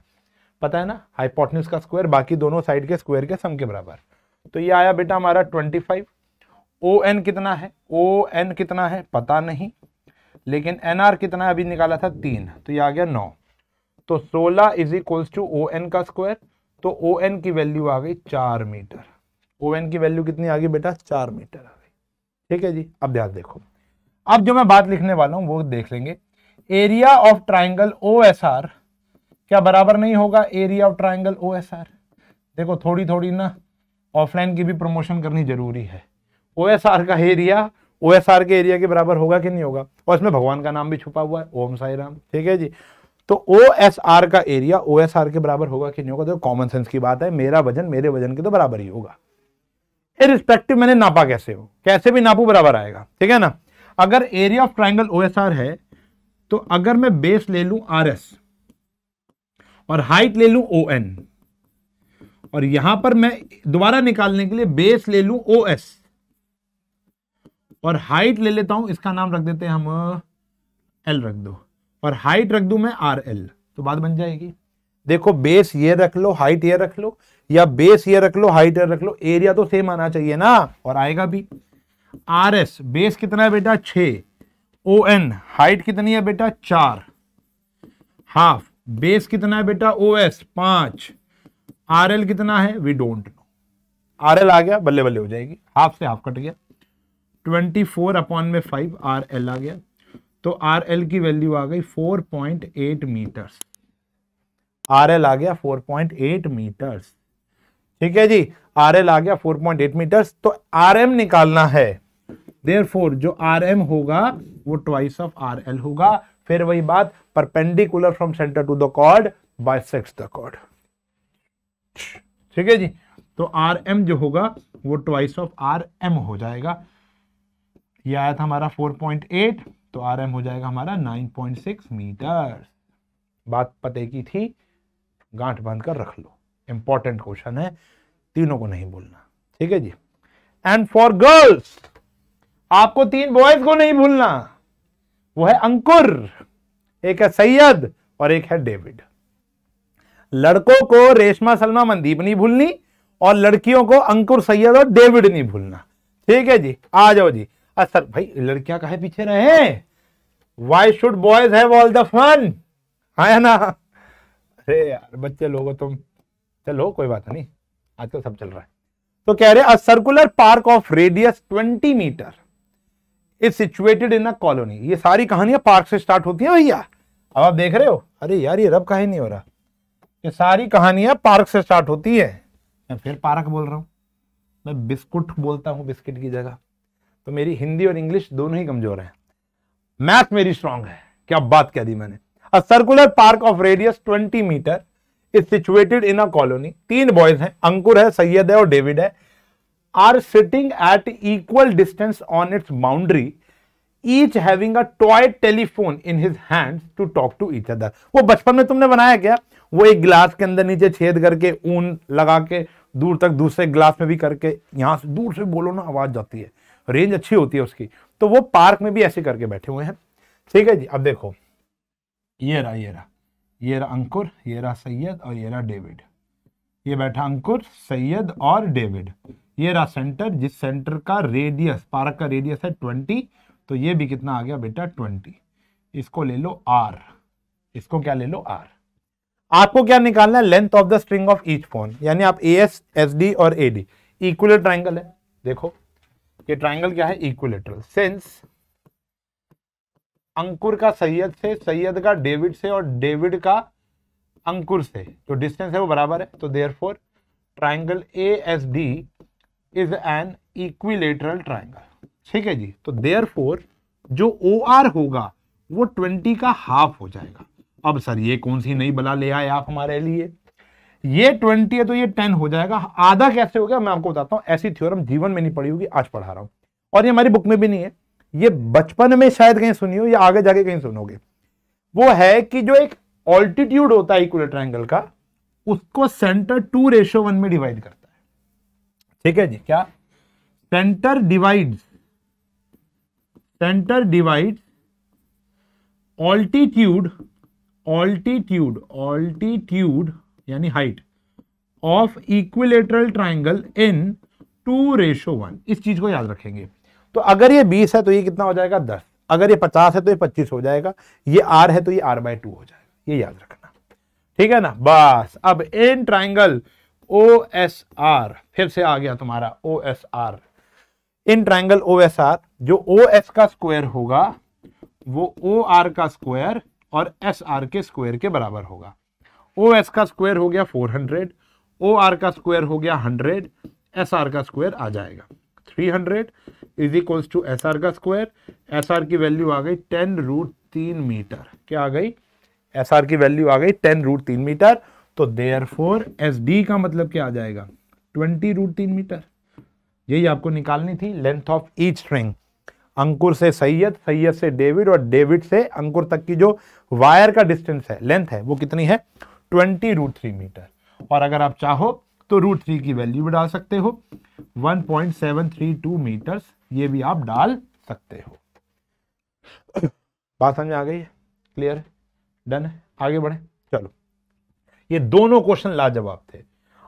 पता है ना? हाइपोटनिस का स्क्वायर बाकी दोनों साइड के स्क्वायर के सम के बराबर। तो ये आया बेटा हमारा ट्वेंटी फाइव ओ एन कितना है? ओ एन कितना है? पता नहीं, लेकिन एन आर कितना है? अभी निकाला था तीन तो ये आ गया नौ। तो सोलह is equals to O N का स्क्वायर तो ओ एन की वैल्यू आ गई चार मीटर ओ एन की वैल्यू कितनी आ गई बेटा? चार मीटर आ गई. ठीक है जी? अब ध्यान देखो. अब जो मैं बात लिखने वाला हूँ, वो देख लेंगे. Area of triangle O S R क्या बराबर नहीं होगा? Area of triangle O S R देखो थोड़ी थोड़ी ना ऑफलाइन की भी प्रमोशन करनी ज़रूरी है. ओएसआर का एरिया ओएसआर के एरिया के बराबर होगा कि नहीं होगा? और इसमें भगवान का नाम भी छुपा हुआ है. ओम साई राम ठीक है जी? तो ओ एस आर का एरिया ओ एस आर के बराबर होगा कि नहीं होगा? तो कॉमन सेंस की बात है, मेरा वज़न मेरे वज़न के तो बराबर ही होगा। इरिस्पेक्टिव मैंने नापा कैसे हो? कैसे भी नापू बराबर आएगा, ठीक है ना? अगर area of triangle O S R है तो अगर मैं बेस ले लू आर एस और हाइट ले लू ओ एन और यहाँ पर मैं दोबारा निकालने के लिए बेस ले लू ओ एस और हाइट ले लेता हूँ, इसका नाम रख देते हैं हम एल रख दो। और हाइट रख दू मैं आर एल तो बात बन जाएगी। देखो बेस ये रख लो हाइट ये रख लो, या बेस ये रख लो हाइट ये रख लो एरिया तो सेम आना चाहिए ना, और आएगा भी। आर एस बेस कितना है बेटा? छ ओ एन हाइट कितनी है बेटा? चार। हाफ़ बेस कितना है बेटा? ओ एस पाँच। आर एल कितना है? We don't know R L आ गया बल्ले बल्ले हो जाएगी। हाफ़ से हाफ़ कट गया। ट्वेंटी फोर अपॉन में फाइव आर एल आ गया। तो आर एल की वैल्यू आ गई four point eight metres R L आ गया फोर पॉइंट एट मीटर्स ठीक है जी? आर एल आ गया फोर पॉइंट एट मीटर्स तो आर एम निकालना है। देर फोर जो आर एम होगा, वो ट्वाइस ऑफ़ आर एल होगा। फिर वही बात perpendicular from centre to the chord bisects the chord ठीक है जी? तो आर एम जो होगा, वो ट्वाइस ऑफ़ आर एम हो जाएगा। ये आया था हमारा 4.8 तो आर एम हो जाएगा हमारा 9.6 मीटर बात पते की थी, गांठ बाँध कर रख लो। इंपॉर्टेंट क्वेश्चन है, तीनों को नहीं बोलना ठीक है जी? एंड फॉर गर्ल्स आपको तीन बॉयज़ को नहीं भूलना। वो है अंकुर, एक है सैयद और एक है डेविड। लड़कों को रेशमा, सलमा, मनदीप नहीं भूलनी और लड़कियों को अंकुर, सैयद और डेविड नहीं भूलना। ठीक है जी? आ जाओ जी। सर भाई, लड़कियाँ कहे पीछे रहे why should boys have all the fun है ना? अरे यार, बच्चे लोगो तुम। चलो, कोई बात नहीं। आजकल सब चल रहा है। तो कह रहे a circular park of radius 20 metre is situated in a colony ये सारी कहानियाँ पार्क से स्टार्ट होती है भैया। अब आप देख रहे हो? अरे यार, ये रब कहे नहीं हो रहा। ये सारी कहानियाँ पार्क से स्टार्ट होती है। मैं फिर पार्क बोल रहा हूँ। मैं बिस्कुट बोलता हूँ बिस्किट की जगह। तो मेरी हिंदी और इंग्लिश दोनों ही कमज़ोर है। मैथ मेरी स्ट्रांग है। क्या बात कह दी मैंने। A circular park of radius 20 metre is situated in a colony तीन बॉयज़ हैं, अंकुर है, सैयद है और डेविड है। Are sitting at equal distance on its boundary each having a toy telephone in his hand to talk to each other वो बचपन में तुमने बनाया क्या? वो एक गिलास के अंदर नीचे छेद करके, ऊन लगा के, दूर तक दूसरे गिलास में भी करके, यहाँ से दूर से बोलो ना, आवाज़ जाती है। रेंज अच्छी होती है उसकी तो वो पार्क में भी ऐसे करके बैठे हुए हैं। ठीक है जी, अब देखो। ये रहा ये रहा। ये रहा अंकुर, ये रहा सैयद और ये रहा डेविड। ये बैठा अंकुर, सैयद और डेविड। ये रहा सेंटर जिस सेंटर का रेडियस पार्क का रेडियस है ट्वेंटी तो ये भी कितना आ गया बेटा ट्वेंटी इसको ले लो आर इसको क्या ले लो? आर आपको क्या निकालना है? Length of the string of each phone यानी आप ए एस एस डी और ए डी इक्वल ट्राइंगल है। देखो ये ट्राइंगल क्या है? इक्विलेटरल सेंस अंकुर का सैयद से, सैयद का डेविड से और डेविड का अंकुर से, जो डिस्टेंस है वो बराबर है तो therefore triangle A S D is an equilateral triangle ठीक है जी? तो देयर फोर जो ओ आर होगा, वो ट्वेंटी का हाफ़ हो जाएगा. अब सर ये कौन सी नई बला ले आए आप हमारे लिए? ये ट्वेंटी है तो ये टेन हो जाएगा। आधा कैसे हो गया मैं आपको बताता हूँ। ऐसी थ्योरम जीवन में नहीं पढ़ी होगी, आज पढ़ा रहा हूँ। और ये हमारी बुक में भी नहीं है। ये बचपन में शायद कहीं सुनी हो या आगे जाके कहीं सुनोगे। वो है कि जो एक ऑल्टीट्यूड होता है इक्वल ट्राइंगल का, उसको सेंटर टू रेशो वन में डिवाइड करता है। ठीक है जी, क्या? Centre divide centre divide altitude altitude altitude यानी height of equilateral triangle in two ratio one इस चीज़ को याद रखेंगे। तो अगर ये 20 है तो ये कितना हो जाएगा? 10 अगर ये 50 है तो ये 25 हो जाएगा। ये आर है तो ये आर बाय टू हो जाएगा। ये याद रखना। ठीक है ना? बस। अब in triangle O S R फिर से आ गया तुम्हारा O S R in triangle O S R जो ओ एस का स्क्वायर होगा, वो ओ आर का स्क्वायर और एस आर के स्क्वायर के बराबर होगा। ओ एस का स्क्वायर हो गया 400 ओ आर का स्क्वायर हो गया 100 एस आर का स्क्वायर आ जाएगा। 300 is equals to S R का स्क्वायर एस आर की वैल्यू आ गई 10 रूट तीन मीटर क्या आ गई? एस आर की वैल्यू आ गई 10 रूट तीन मीटर तो देयर फोर एस डी का मतलब क्या आ जाएगा? 20 रूट तीन मीटर यही आपको निकालनी थी length of each string Ankur से सैयद सैयद से डेविड और डेविड से अंकुर तक की जो वायर का डिस्टेंस है लेंथ है, वो कितनी है? Twenty root three metre. और अगर आप चाहो तो रूट थ्री की वैल्यू भी डाल सकते हो। 1.732 मीटर्स, ये भी आप डाल सकते हो। बात समझ आ गई? है क्लियर डन है आगे बढ़े। चलो। ये दोनों क्वेश्चन लाजवाब थे।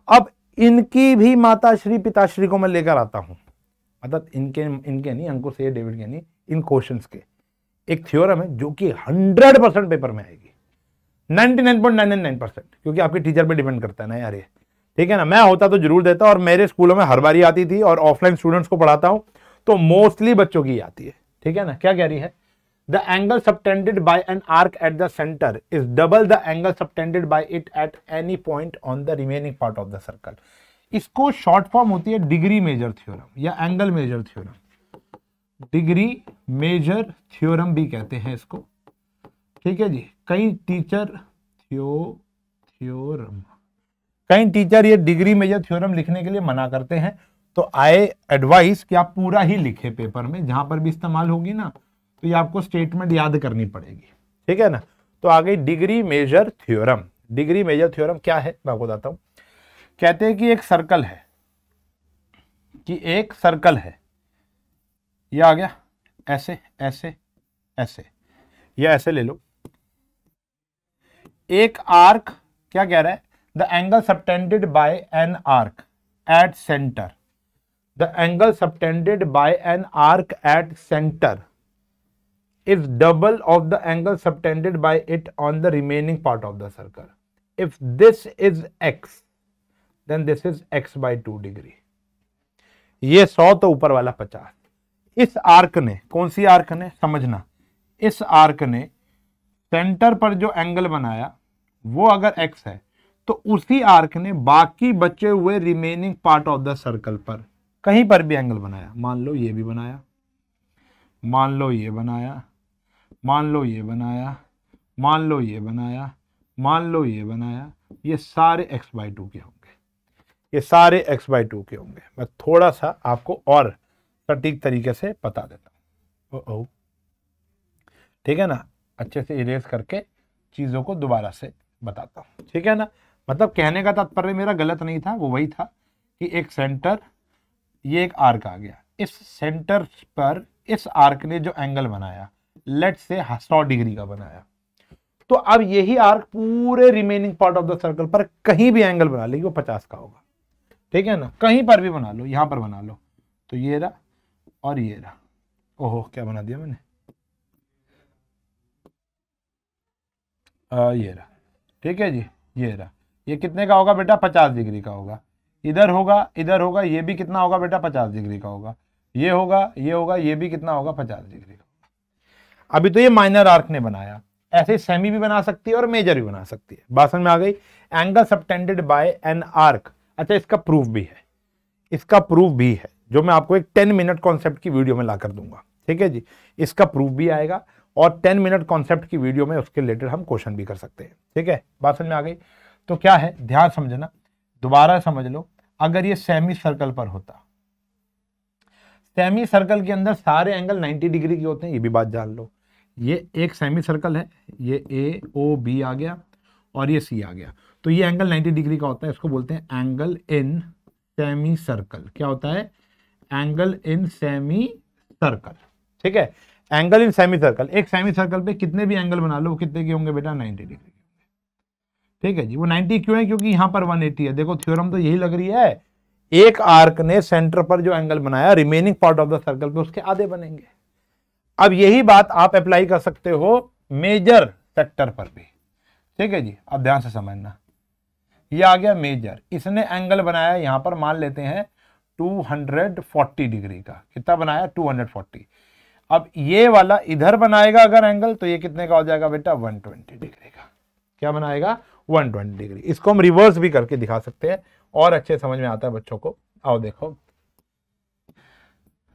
अब इनकी भी माता श्री पिताश्री को मैं लेकर आता हूँ। मतलब इनके इनके नहीं अंकुर से डेविड के नहीं, इन क्वेश्चंस के। एक थ्योरम है जो कि हंड्रेड परसेंट पेपर में आएगी। 99.999 परसेंट, क्योंकि आपके टीचर पे डिपेंड करता है ना यार ये। ठीक है ना? मैं होता तो ज़रूर देता और मेरे स्कूलों में हर बारी आती थी और ऑफलाइन स्टूडेंट्स को पढ़ाता हूँ तो मोस्टली बच्चों की आती है। ठीक है ना? क्या कह रही है? The angle subtended by an arc at the centre is double the angle subtended by it at any point on the remaining part of the circle इसको शॉर्ट फॉर्म होती है डिग्री मेजर थ्योरम या angle measure theorem degree measure theorem भी कहते हैं इसको। ठीक है जी। कई टीचर थियो थ्योरम कई टीचर ये डिग्री मेजर थ्योरम लिखने के लिए मना करते हैं तो आई एडवाइस कि आप पूरा ही लिखे पेपर में, जहाँ पर भी इस्तेमाल होगी ना तो ये आपको स्टेटमेंट याद करनी पड़ेगी। ठीक है ना? तो आ गई degree measure theorem degree measure theorem क्या है? मैं आपको बताता हूँ। कहते हैं कि एक सर्कल है। कि एक सर्कल है। ये आ गया। ऐसे ऐसे ऐसे। या ऐसे ले लो। एक आर्क, क्या कह रहा है? The angle subtended by an arc at centre the angle subtended by an arc at centre is double of the angle subtended by it on the remaining part of the circle if this is X then this is X by 2 degree. ये सौ तो ऊपर वाला 50 इस arc ने, कौन सी arc ने? समझना। इस आर्क ने सेंटर पर जो एंगल बनाया वो अगर x है तो उसी आर्क ने बाकी बचे हुए remaining part of the circle पर कहीं पर भी एंगल बनाया। मान लो ये भी बनाया, मान लो ये बनाया, मान लो ये बनाया, मान लो ये बनाया, मान लो ये बनाया, ये सारे x बाई टू के होंगे। ये सारे x बाई टू के होंगे। मैं थोड़ा सा आपको और सटीक तरीके से बता देता हूँ। ठीक है ना? अच्छे से इरेज करके चीज़ों को दोबारा से बताता हूँ। ठीक है ना? मतलब कहने का तात्पर्य मेरा गलत नहीं था वो वही था कि एक सेंटर ये एक आर्क आ गया। इस सेंटर पर इस आर्क ने जो एंगल बनाया लेट से सौ डिग्री का बनाया। तो अब यही आर्क पूरे remaining part of the circle पर कहीं भी एंगल बना लेगी वो पचास का होगा। ठीक है ना? कहीं पर भी बना लो यहाँ पर बना लो। तो ये रहा और ये रहा। ओहो क्या बना दिया मैंने? आ, ये रहा। ठीक है जी? ये रहा। ये कितने का होगा बेटा? पचास डिग्री का होगा। इधर होगा इधर होगा, ये भी कितना होगा बेटा? पचास डिग्री का होगा। ये होगा ये होगा, ये भी कितना होगा? पचास डिग्री का अभी तो ये माइनर आर्क ने बनाया। ऐसे सेमी भी बना सकती है और मेजर भी बना सकती है। बात में आ गई। Angle subtended by an arc अच्छा इसका प्रूफ भी है। इसका प्रूफ भी है। जो मैं आपको एक टेन मिनट कॉन्सेप्ट की वीडियो में ला कर दूँगा। ठीक है जी? इसका प्रूफ भी आएगा। और टेन मिनट कॉन्सेप्ट की वीडियो में उसके रिलेटेड हम क्वेश्चन भी कर सकते हैं। ठीक है? बात समझ में आ गई? तो क्या है? ध्यान समझना। दोबारा समझ लो। अगर ये सेमी सर्कल पर होता सेमी सर्कल के अंदर सारे एंगल 90 डिग्री के होते हैं, ये भी बात जान लो। ये एक सेमी सर्कल है, ये ए ओ बी आ गया और ये सी आ गया। तो ये एंगल 90 डिग्री का होता है, इसको बोलते हैं एंगल इन सेमी सर्कल क्या होता है? एंगल इन सेमी सर्कल ठीक है? एंगल इन सेमी सर्कल एक सेमी सर्कल पे कितने भी एंगल बना लो, वो कितने के होंगे बेटा? 90 डिग्री ठीक है जी, वो 90 क्यों है? क्योंकि यहाँ पर 180 है। देखो थ्योरम तो यही लग रही है, एक आर्क ने सेंटर पर जो एंगल बनाया remaining part of the circle पे उसके आधे बनेंगे। अब यही बात आप अप्लाई कर सकते हो मेजर सेक्टर पर भी। ठीक है जी, अब ध्यान से समझना। ये आ गया मेजर इसने एंगल बनाया, यहाँ पर मान लेते हैं 240 डिग्री का। कितना बनाया? 240 अब ये वाला इधर बनाएगा अगर एंगल तो ये कितने का हो जाएगा बेटा? 120 डिग्री का। क्या बनाएगा? 120 डिग्री। इसको हम रिवर्स भी करके दिखा सकते हैं। और अच्छे समझ में आता है बच्चों को। आओ देखो।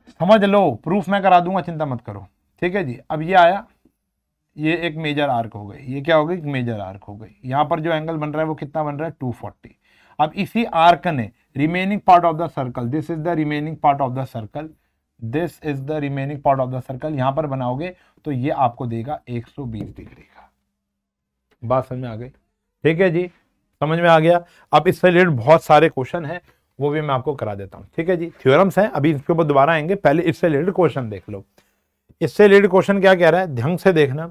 समझ लो। प्रूफ मैं करा दूँगा, चिंता मत करो। ठीक है जी? अब ये आया। ये एक मेजर आर्क हो गई। ये क्या हो गई? मेजर आर्क हो गई। यहाँ पर जो एंगल बन रहा है, वो कितना बन रहा है? 240 अब इसी आर्क ने remaining part of the circle this is the remaining part of the circle this is the remaining part of the circle यहाँ पर बनाओगे तो ये आपको देगा 120 डिग्री का। बात समझ में आ गई? ठीक है जी, समझ में आ गया। अब इससे रिलेटेड बहुत सारे क्वेश्चन है, वो भी मैं आपको करा देता हूँ। ठीक है जी, थ्योरम्स हैं, अभी इसके ऊपर दोबारा आएँगे। पहले इससे रिलेटेड क्वेश्चन देख लो। इससे रिलेटेड क्वेश्चन क्या कह रहा है? ढंग से देखना।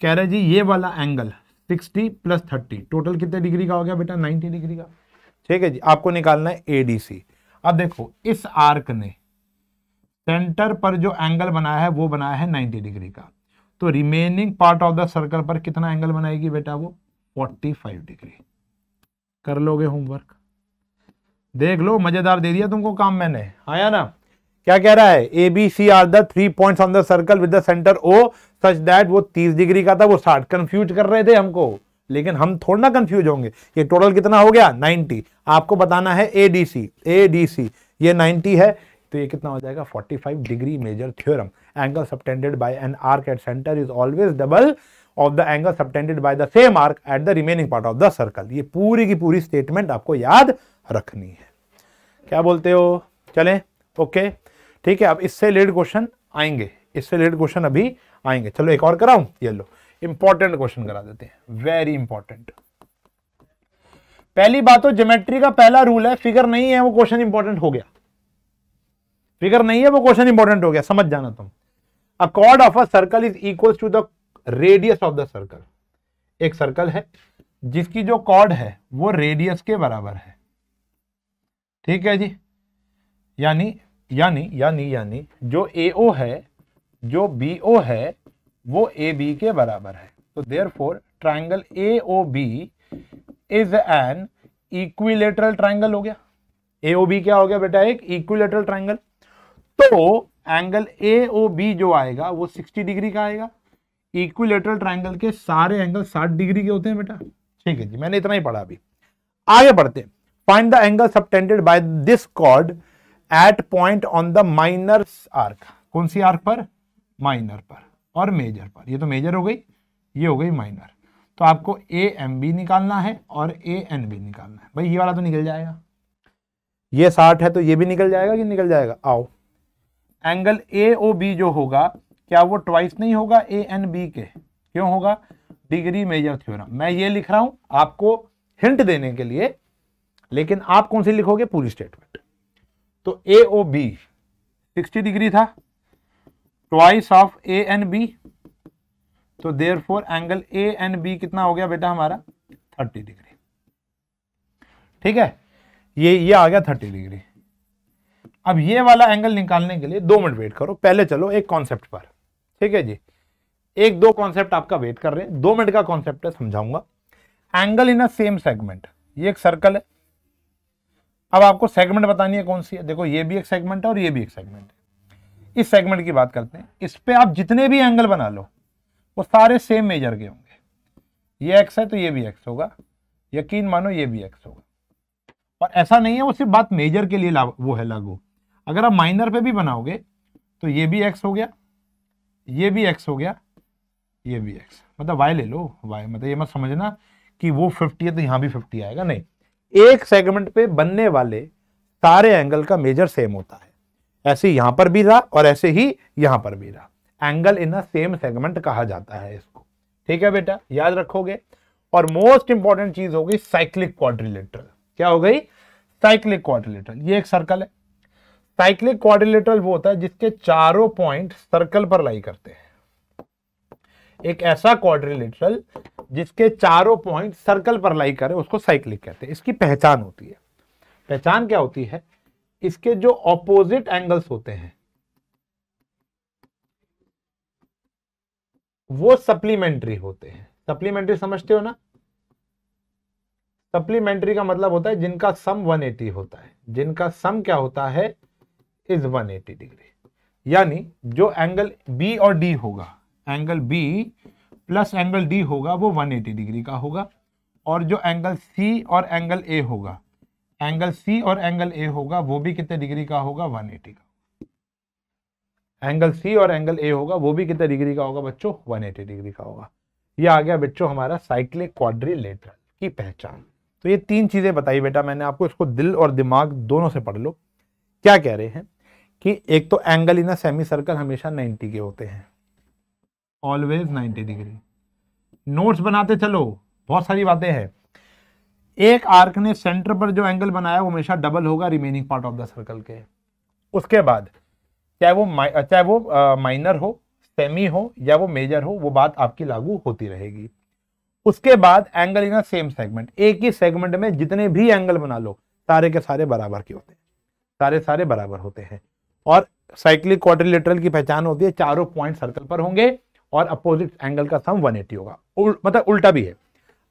कह रहा जी, ये वाला एंगल 60 प्लस 30 टोटल कितने डिग्री का हो गया बेटा? 90 डिग्री का। ठीक है जी, आपको निकालना है एडीसी अब देखो, इस आर्क ने सेंटर पर जो एंगल बनाया है, वो बनाया है 90 डिग्री का। तो remaining part of the circle पर कितना एंगल बनाएगी बेटा वो? 45 डिग्री। कर लोगे होमवर्क देख लो, मज़ेदार दे दिया तुमको काम मैंने। आया ना? क्या कह रहा है? A B C are the three points on the circle with the centre O such that वो 30 डिग्री का था, वो 60 कंफ्यूज कर रहे थे हमको। लेकिन हम थोड़ा ना कंफ्यूज होंगे। ये टोटल कितना हो गया? 90 आपको बताना है A D C A D C ये 90 है तो ये कितना हो जाएगा? 45 degree measure theorem angle subtended by an arc at centre is always double of the angle subtended by the same arc at the remaining part of the circle ये पूरी की पूरी स्टेटमेंट आपको याद रखनी है। क्या बोलते हो? चलें। ओके ठीक है, अब इससे रिलेटेड क्वेश्चन आएँगे। इससे रिलेटेड क्वेश्चन अभी आएँगे। चलो एक और कराऊं? ये लो। इंपॉर्टेंट क्वेश्चन करा देते हैं। वेरी इंपॉर्टेंट पहली बात तो ज्योमेट्री का पहला रूल है। फिगर नहीं है, वो क्वेश्चन इंपॉर्टेंट हो गया। फिगर नहीं है, वो क्वेश्चन इंपॉर्टेंट हो गया, समझ जाना तुम। A chord of a circle is equal to the radius of the circle एक सर्कल है, जिसकी जो कॉर्ड है, वो रेडियस के बराबर है। ठीक है जी? यानी यानी यानी यानी, जो ए ओ है, जो बी ओ है, वो ए बी के बराबर है। तो therefore triangle A O B is an equilateral triangle हो गया। ए ओ बी क्या हो गया बेटा? एक इक्विलेटरल ट्राइंगल तो एंगल ए ओ बी जो आएगा, वो 60 डिग्री का आएगा। इक्विलेटरल ट्राइंगल के सारे एंगल 60 डिग्री के होते हैं बेटा। ठीक है जी, मैंने इतना ही पढ़ा अभी। आगे बढ़ते हैं। Find the angle subtended by this chord at point on the minor arc कौन सी आर्क पर? माइनर पर। और मेजर पर। ये तो मेजर हो गई। ये हो गई माइनर तो आपको ए एम बी निकालना है और ए एन बी निकालना है। भाई, ये वाला तो निकल जाएगा। ये साठ है तो ये भी निकल जाएगा कि निकल जाएगा? आओ। एंगल ए ओ बी जो होगा, क्या वो ट्वाइस नहीं होगा ए एन बी के? क्यों होगा? Degree measure theorem. मैं ये लिख रहा हूँ आपको हिंट देने के लिए, लेकिन आप कौन सी लिखोगे? पूरी स्टेटमेंट तो A O B sixty degree था। Twice of A N B तो therefore angle A N B कितना हो गया बेटा हमारा? Thirty degree. ठीक है? ये ये आ गया थर्टी डिग्री। अब ये वाला एंगल निकालने के लिए दो मिनट वेट करो। पहले चलो एक कॉन्सेप्ट पर। ठीक है जी? एक दो कॉन्सेप्ट आपका वेट कर रहे हैं। दो मिनट का कॉन्सेप्ट है, समझाऊँगा। Angle in a same segment ये एक सर्कल है। अब आपको सेगमेंट बतानी है कौन सी है? देखो, ये भी एक सेगमेंट है और ये भी एक सेगमेंट है। इस सेगमेंट की बात करते हैं। इस पर आप जितने भी एंगल बना लो, वो सारे सेम मेजर के होंगे। ये एक्स है तो ये भी एक्स होगा। यकीन मानो ये भी एक्स होगा। और ऐसा नहीं है, वो सिर्फ़ बात मेजर के लिए वो है लागू। अगर आप माइनर पे भी बनाओगे तो ये भी एक्स हो गया, ये भी एक्स हो गया, ये भी एक्स मतलब वाई ले लो वाई मतलब ये मत समझना कि वो 50 है तो यहाँ भी 50 आएगा। नहीं, एक सेगमेंट पे बनने वाले सारे एंगल का मेजर सेम होता है। ऐसे यहाँ पर भी रहा और ऐसे ही यहाँ पर भी रहा। Angle in the same segment कहा जाता है इसको। ठीक है बेटा? याद रखोगे? और मोस्ट इंपॉर्टेंट चीज़ हो गई साइक्लिक क्वाड्रिलेटरल क्या हो गई? साइक्लिक क्वाड्रिलेटरल ये एक सर्कल है। साइक्लिक क्वाड्रिलेटरल वो होता है जिसके चारों पॉइंट सर्कल पर लाई करते हैं। एक ऐसा क्वाड्रिलेटरल जिसके चारों पॉइंट सर्कल पर लाई करे, उसको साइक्लिक कहते हैं। इसकी पहचान होती है। पहचान क्या होती है? इसके जो ऑपोजिट एंगल्स होते हैं, वो सप्लीमेंट्री होते हैं। सप्लीमेंट्री समझते हो ना? सप्लीमेंट्री का मतलब होता है जिनका सम 180 होता है। जिनका सम क्या होता है? इज़ 180 डिग्री यानी जो एंगल बी और डी होगा angle B plus angle D होगा, वो 180 डिग्री का होगा। और जो एंगल सी और एंगल ए होगा एंगल सी और एंगल ए होगा, वो भी कितने डिग्री का होगा? 180 का। एंगल सी और एंगल ए होगा, वो भी कितने डिग्री का होगा बच्चों? 180 डिग्री का होगा। ये आ गया बच्चों हमारा साइक्लिक क्वाड्रिलेटरल की पहचान। तो ये तीन चीज़ें बताई बेटा मैंने आपको, इसको दिल और दिमाग दोनों से पढ़ लो। क्या कह रहे हैं? कि एक तो angle in a semi circle हमेशा 90 के होते हैं। ऑलवेज 90 डिग्री नोट्स बनाते चलो, बहुत सारी बातें हैं। एक आर्क ने सेंटर पर जो एंगल बनाया, वो हमेशा डबल होगा remaining part of the circle के। उसके बाद, चाहे वो चाहे वो माइनर हो सेमी हो, या वो मेजर हो, वो बात आपकी लागू होती रहेगी। उसके बाद एंगल इन सेम सेगमेंट एक ही सेगमेंट में जितने भी एंगल बना लो, सारे के सारे बराबर के होते हैं। सारे सारे बराबर होते हैं। और साइक्लिक क्वाड्रिलेटरल की पहचान होती है चारों पॉइंट सर्कल पर होंगे और अपोजिट एंगल का सम 180 होगा। उल, मतलब उल्टा भी है।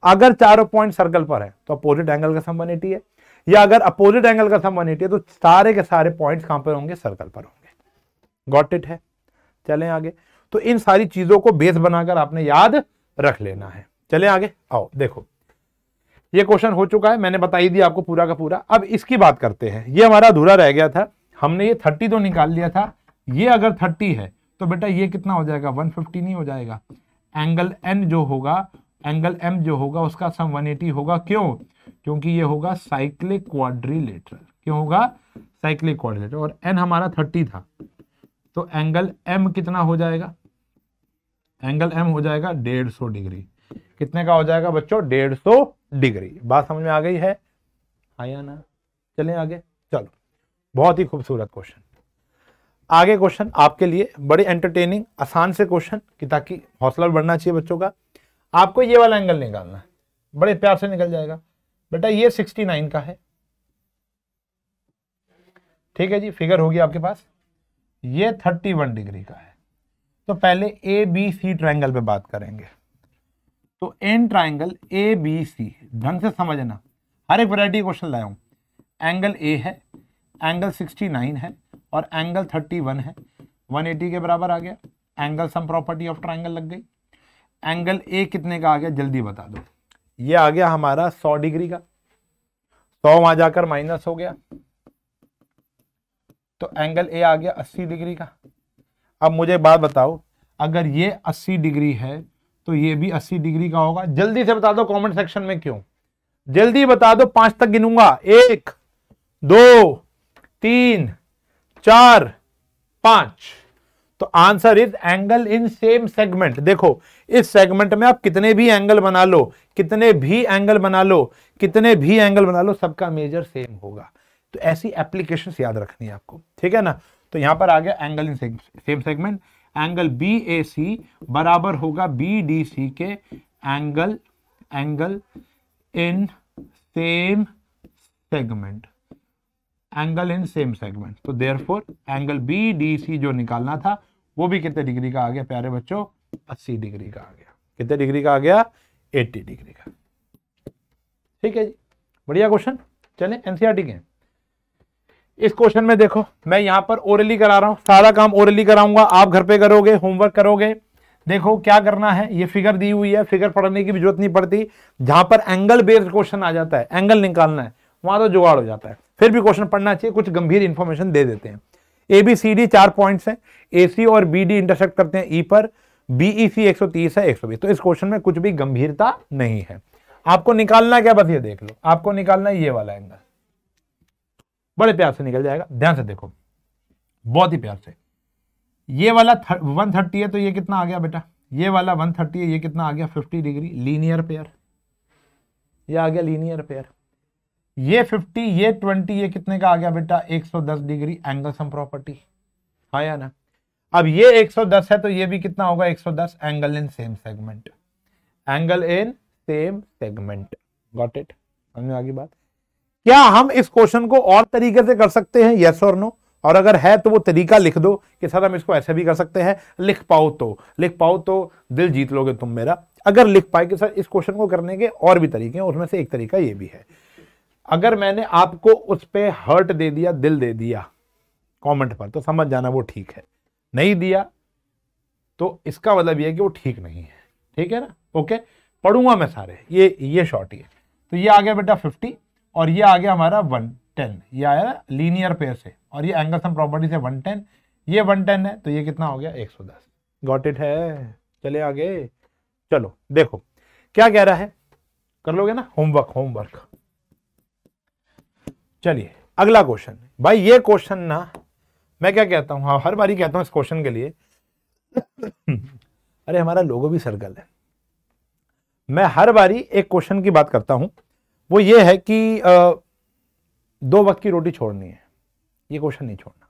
अगर चारों पॉइंट सर्कल पर है तो अपोजिट एंगल का सम 180 है। या अगर अपोजिट एंगल का सम 180 है तो सारे के सारे पॉइंट्स कहाँ पर होंगे? सर्कल पर होंगे। गॉट इट है? चलें आगे। तो इन सारी चीज़ों को बेस बनाकर आपने याद रख लेना है। चले आगे। आओ देखो। ये क्वेश्चन हो चुका है मैंने बताई दिया आपको पूरा का पूरा। अब इसकी बात करते हैं। ये हमारा अधूरा रह गया था। हमने ये थर्टी तो निकाल लिया था, ये अगर थर्टी है तो बेटा ये कितना हो जाएगा? वन फिफ्टी नहीं हो जाएगा। एंगल एन जो होगा, एंगल एम जो होगा, उसका सम वन एटी होगा। क्यों? क्योंकि ये होगा साइक्लिक क्वाड्रिलेटरल क्यों होगा? साइक्लिक क्वाड्रिलेटरल और एन हमारा थर्टी था। तो एंगल एम कितना हो जाएगा? एंगल एम हो जाएगा डेढ़ सौ डिग्री। कितने का हो जाएगा बच्चों? डेढ़ सौ डिग्री। बात समझ में आ गई है? हाँ या ना? चलें आगे। चलो। बहुत ही खूबसूरत क्वेश्चन आगे क्वेश्चन आपके लिए बड़े एंटरटेनिंग आसान से क्वेश्चन कि ताकि हौसला बढ़ना चाहिए बच्चों का। आपको ये वाला एंगल निकालना है। बड़े प्यार से निकल जाएगा। बेटा ये 69 का है। ठीक है जी फिगर होगी आपके पास। ये 31 डिग्री का है। तो पहले ए बी सी ट्राइंगल पे बात करेंगे। तो in triangle A B C ढंग से समझना। हर एक वैरायटी क्वेश्चन लाया हूँ। एंगल ए है एंगल 69 है और एंगल 31 है। 180 के बराबर आ गया। Angle sum property of triangle लग गई। एंगल ए कितने का आ गया? जल्दी बता दो। ये आ गया हमारा 100 डिग्री का। 100 वहाँ जाकर माइनस हो गया। तो एंगल ए आ गया 80 डिग्री का। अब मुझे बात बताओ, अगर ये 80 डिग्री है तो ये भी 80 डिग्री का होगा। जल्दी से बता दो कमेंट सेक्शन में क्यों। जल्दी बता दो, पाँच तक गिनूँगा। एक, दो तीन, चार, पाँच। तो answer is angle in same segment देखो, इस सेगमेंट में आप कितने भी एंगल बना लो, कितने भी एंगल बना लो, कितने भी एंगल बना लो, सबका मेजर सेम होगा। तो ऐसी एप्लीकेशन याद रखनी है आपको, ठीक है ना? तो यहाँ पर आ गया angle in same segment angle B A C बराबर होगा बी डी सी के angle angle in same segment angle in same segment तो therefore angle B D C जो निकालना था, वो भी कितने डिग्री का आ गया, प्यारे बच्चों? 80 डिग्री का आ गया। कितने डिग्री का आ गया? 80 डिग्री का। ठीक है जी। बढ़िया क्वेश्चन चले एनसीआरटी के। इस क्वेश्चन में देखो, मैं यहाँ पर ओरली करा रहा हूँ। सारा काम ओरली कराऊँगा। आप घर पे करोगे होमवर्क करोगे। देखो, क्या करना है? ये फिगर दी हुई है। फिगर पढ़ने की भी ज़रूरत नहीं पड़ती। जहाँ पर एंगल बेस्ड क्वेश्चन आ जाता है एंगल निकालना है, वहाँ तो जुगाड़ हो जाता है। फिर भी क्वेश्चन पढ़ना चाहिए, कुछ गंभीर इंफॉर्मेशन दे देते हैं। ए बी सी डी चार पॉइंट्स हैं। ए सी और बी डी इंटरसेक्ट करते हैं। ई e पर बीई सी एक सौ तीस है, एक सौ बीस। तो इस क्वेश्चन में कुछ भी गंभीरता नहीं है। आपको निकालना क्या, बस ये देख लो। आपको निकालना ये वाला एंगल बड़े प्यार से निकल जाएगा। ध्यान से देखो। बहुत ही प्यार से। ये वाला वन थर्टी है तो ये कितना आ गया बेटा? ये वाला वन थर्टी है, ये कितना आ गया? फिफ्टी डिग्री लीनियर पेयर ये आ गया लीनियर पेयर ये फिफ्टी ये ट्वेंटी ये कितने का आ गया बेटा? एक सौ दस डिग्री एंगल सम प्रॉपर्टी हाँ या ना? अब ये एक सौ दस है तो ये भी कितना होगा? एक सौ दस angle in same segment angle in same segment got it समझ आगे बात? क्या हम इस क्वेश्चन को और तरीके से कर सकते हैं? यस और नो और अगर है तो वो तरीका लिख दो कि सर हम इसको ऐसे भी कर सकते हैं। लिख पाओ तो। लिख पाओ तो दिल जीत लोगे तुम मेरा। अगर लिख पाए कि सर इस क्वेश्चन को करने के और भी तरीके हैं, उसमें से एक तरीका ये भी है। अगर मैंने आपको उस पर हर्ट दे दिया, दिल दे दिया कमेंट पर तो समझ जाना वो ठीक है। नहीं दिया तो इसका मतलब ये कि वो ठीक नहीं है। ठीक है ना? ओके पढ़ूँगा मैं सारे। ये ये शॉर्ट ही है। तो ये आ गया बेटा फिफ्टी और ये आ गया हमारा वन टेन ये आया लीनियर पेयर से और ये एंगल सम प्रॉपर्टी से वन टेन ये वन टेन है तो ये कितना हो गया? एक सौ दस। गॉट इट है। चले आगे। चलो, देखो। क्या कह रहा है? कर लोगे ना? होमवर्क होमवर्क चलिए अगला क्वेश्चन भाई ये क्वेश्चन ना मैं क्या कहता हूँ? हाँ हर बारी कहता हूँ इस क्वेश्चन के लिए। अरे हमारा लोगो भी सर्कल है। मैं हर बारी एक क्वेश्चन की बात करता हूँ। वो ये है कि आ, दो वक्त की रोटी छोड़नी है। ये क्वेश्चन नहीं छोड़ना।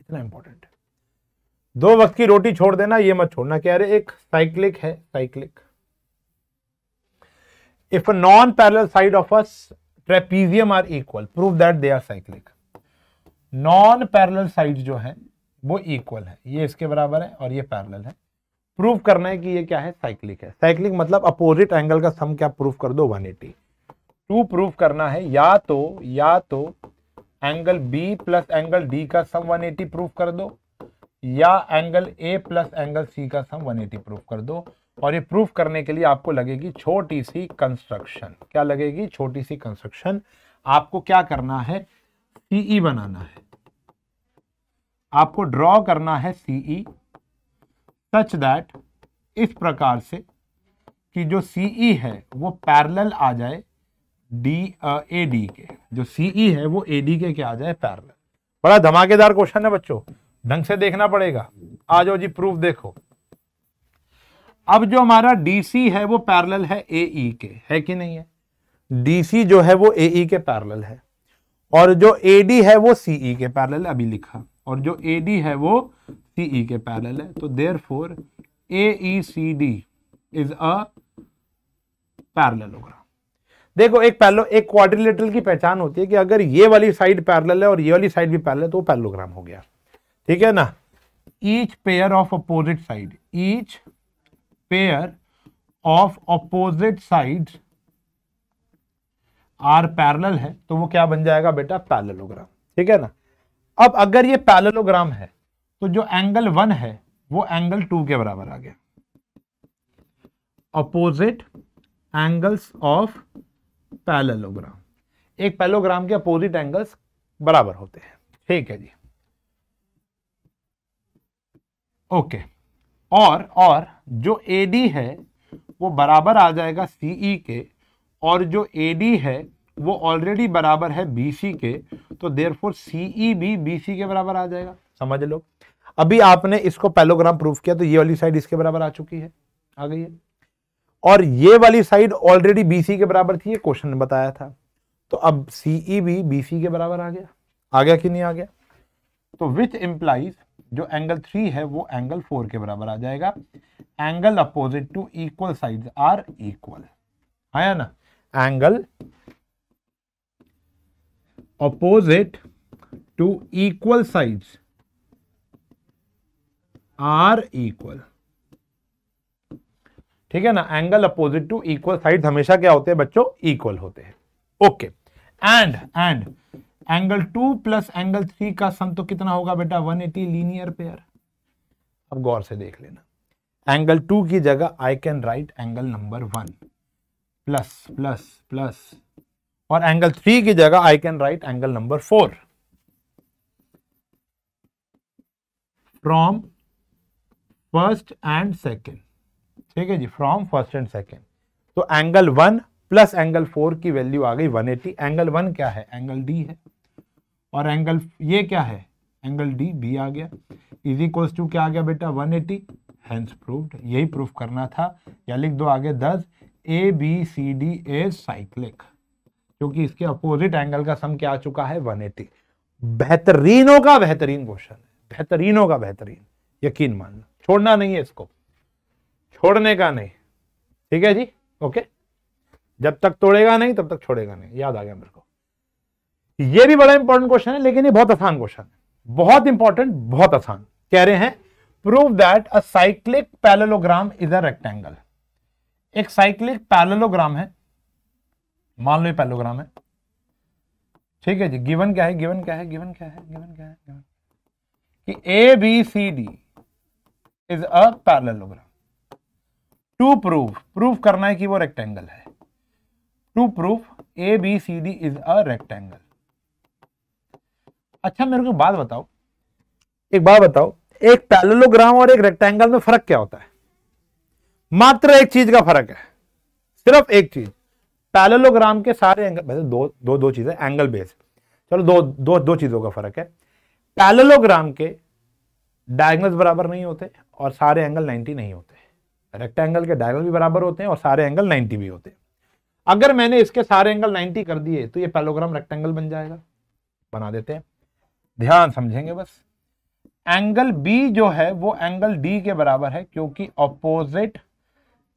इतना इंपॉर्टेंट है। दो वक्त की रोटी छोड़ देना ये मत छोड़ना क्या अरे एक साइक्लिक है cyclic if a non parallel side of a trapezium are equal prove that they are cyclic. Non parallel side जो है, वो इक्वल है। ये इसके बराबर है और ये पैरल है। प्रूव करना है कि ये क्या है? साइक्लिक है। साइक्लिक मतलब अपोजिट एंगल का सम क्या प्रूव कर दो? 180 टू प्रूव करना है, या तो या तो angle B plus angle D का सम 180 प्रूव कर दो, या angle A plus angle C का सम 180 प्रूव कर दो। और ये प्रूफ करने के लिए आपको लगेगी छोटी सी कंस्ट्रक्शन क्या लगेगी? छोटी सी कंस्ट्रक्शन आपको क्या करना है? सीई e बनाना है। आपको ड्रॉ करना है सीई सच दैट इस प्रकार से कि जो सीई e है, वो पैरेलल आ जाए डी ए डी के। जो सीई है, वो ए डी के क्या आ जाए पैरेलल बड़ा धमाकेदार क्वेश्चन है बच्चों। ढंग से देखना पड़ेगा। आ जाओ जी प्रूफ देखो। अब जो हमारा डीसी है वो पैरेलल है ए ई के, है कि नहीं है? डीसी जो है वो ए ई के पैरेलल है। और जो ए डी है वो सीई के पैरेलल अभी लिखा। और जो ए डी है वो सीई के पैरेलल है। तो therefore A C D is a parallelogram देखो, एक पैरलो एक क्वाड्रिलेटरल की पहचान होती है कि अगर ये वाली साइड पैरेलल है और ये वाली साइड भी पैरेलल है तो वो हो गया। ठीक है ना? Each pair of opposite side each pair of opposite sides are parallel है तो वो क्या बन जाएगा बेटा? पैरेललोग्राम ठीक है ना? अब अगर ये पैरेललोग्राम है तो जो एंगल वन है, वो एंगल टू के बराबर आ गया। अपोजिट एंगल्स ऑफ़ पैरेललोग्राम एक पैलोग्राम के अपोजिट एंगल्स बराबर होते हैं। ठीक है जी। ओके और और जो ए डी है वो बराबर आ जाएगा CE के और जो ए डी है वो ऑलरेडी बराबर है बी सी के तो देर फोर सीई भी बी सी के बराबर आ जाएगा। समझ लो। अभी आपने इसको पैलोग्राम प्रूफ किया तो ये वाली साइड इसके बराबर आ चुकी है आ गई है। और ये वाली साइड ऑलरेडी BC के बराबर थी ये क्वेश्चन ने बताया था। तो अब सीई भी BC के बराबर आ गया। आ गया कि नहीं आ गया? तो विच इंप्लाइज जो एंगल थ्री है, वो एंगल फोर के बराबर आ जाएगा। Angle opposite to equal side are equal है ना? Angle opposite to equal sides are equal ठीक है ना? Angle opposite to equal side हमेशा क्या होते हैं बच्चों? इक्वल होते हैं। Okay and and angle two plus angle three का सम तो कितना होगा बेटा? 180 लीनियर पेयर अब गौर से देख लेना। एंगल टू की जगह I can write angle number one plus plus plus और एंगल थ्री की जगह I can write angle number four from first and second ठीक है जी? फ्रॉम फ़र्स्ट एंड सेकेंड तो angle one plus angle four की वैल्यू आ गई 180 एंगल वन क्या है? एंगल डी है। और एंगल ये क्या है? एंगल डी बी आ गया। इज़ इक्वल्स टू क्या आ गया बेटा? 180 एटी हैंस प्रूव्ड यही प्रूफ करना था। या लिख दो आगे दस A B C D a cyclic क्योंकि इसके अपोजिट एंगल का सम क्या आ चुका है? 180 बेहतरीनों का बेहतरीन क्वेश्चन है। बेहतरीनों का बेहतरीन। यकीन मान लो छोड़ना नहीं है इसको। छोड़ने का नहीं। ठीक है जी? ओके जब तक तोड़ेगा नहीं, तब तक छोड़ेगा नहीं। याद आ गया मेरे को। ये भी बड़ा इंपॉर्टेंट क्वेश्चन है, लेकिन ये बहुत आसान क्वेश्चन है। बहुत इंपॉर्टेंट बहुत आसान। कह रहे हैं prove that a cyclic parallelogram is a rectangle एक साइक्लिक पैरेललोग्राम है। मान लो ये पैरेललोग्राम है। ठीक है जी गिवन क्या है गिवन क्या है गिवन क्या है गिवन क्या है गिवन कि A B C D is a parallelogram to prove prove करना है कि वो रेक्टेंगल है। To proof A B C D is a rectangle अच्छा मेरे को बात बताओ। एक बात बताओ, एक पैरेललोग्राम और एक रेक्टेंगल में फ़र्क क्या होता है? मात्र एक चीज़ का फ़र्क है, सिर्फ़ एक चीज़। पैरेललोग्राम के सारे एंगल वैसे दो दो दो चीज़ें एंगल बेस चलो, दो दो दो चीज़ों का फ़र्क है। पैरेललोग्राम के डायगनल्स बराबर नहीं होते और सारे एंगल 90 नहीं होते। रेक्टेंगल के डायगनल भी बराबर होते हैं और सारे एंगल 90 भी होते हैं। अगर मैंने इसके सारे एंगल 90 कर दिए तो ये पैलोग्राम रेक्टेंगल बन जाएगा। बना देते हैं। ध्यान समझेंगे बस। एंगल बी जो है वो एंगल डी के बराबर है क्योंकि ऑपोजिट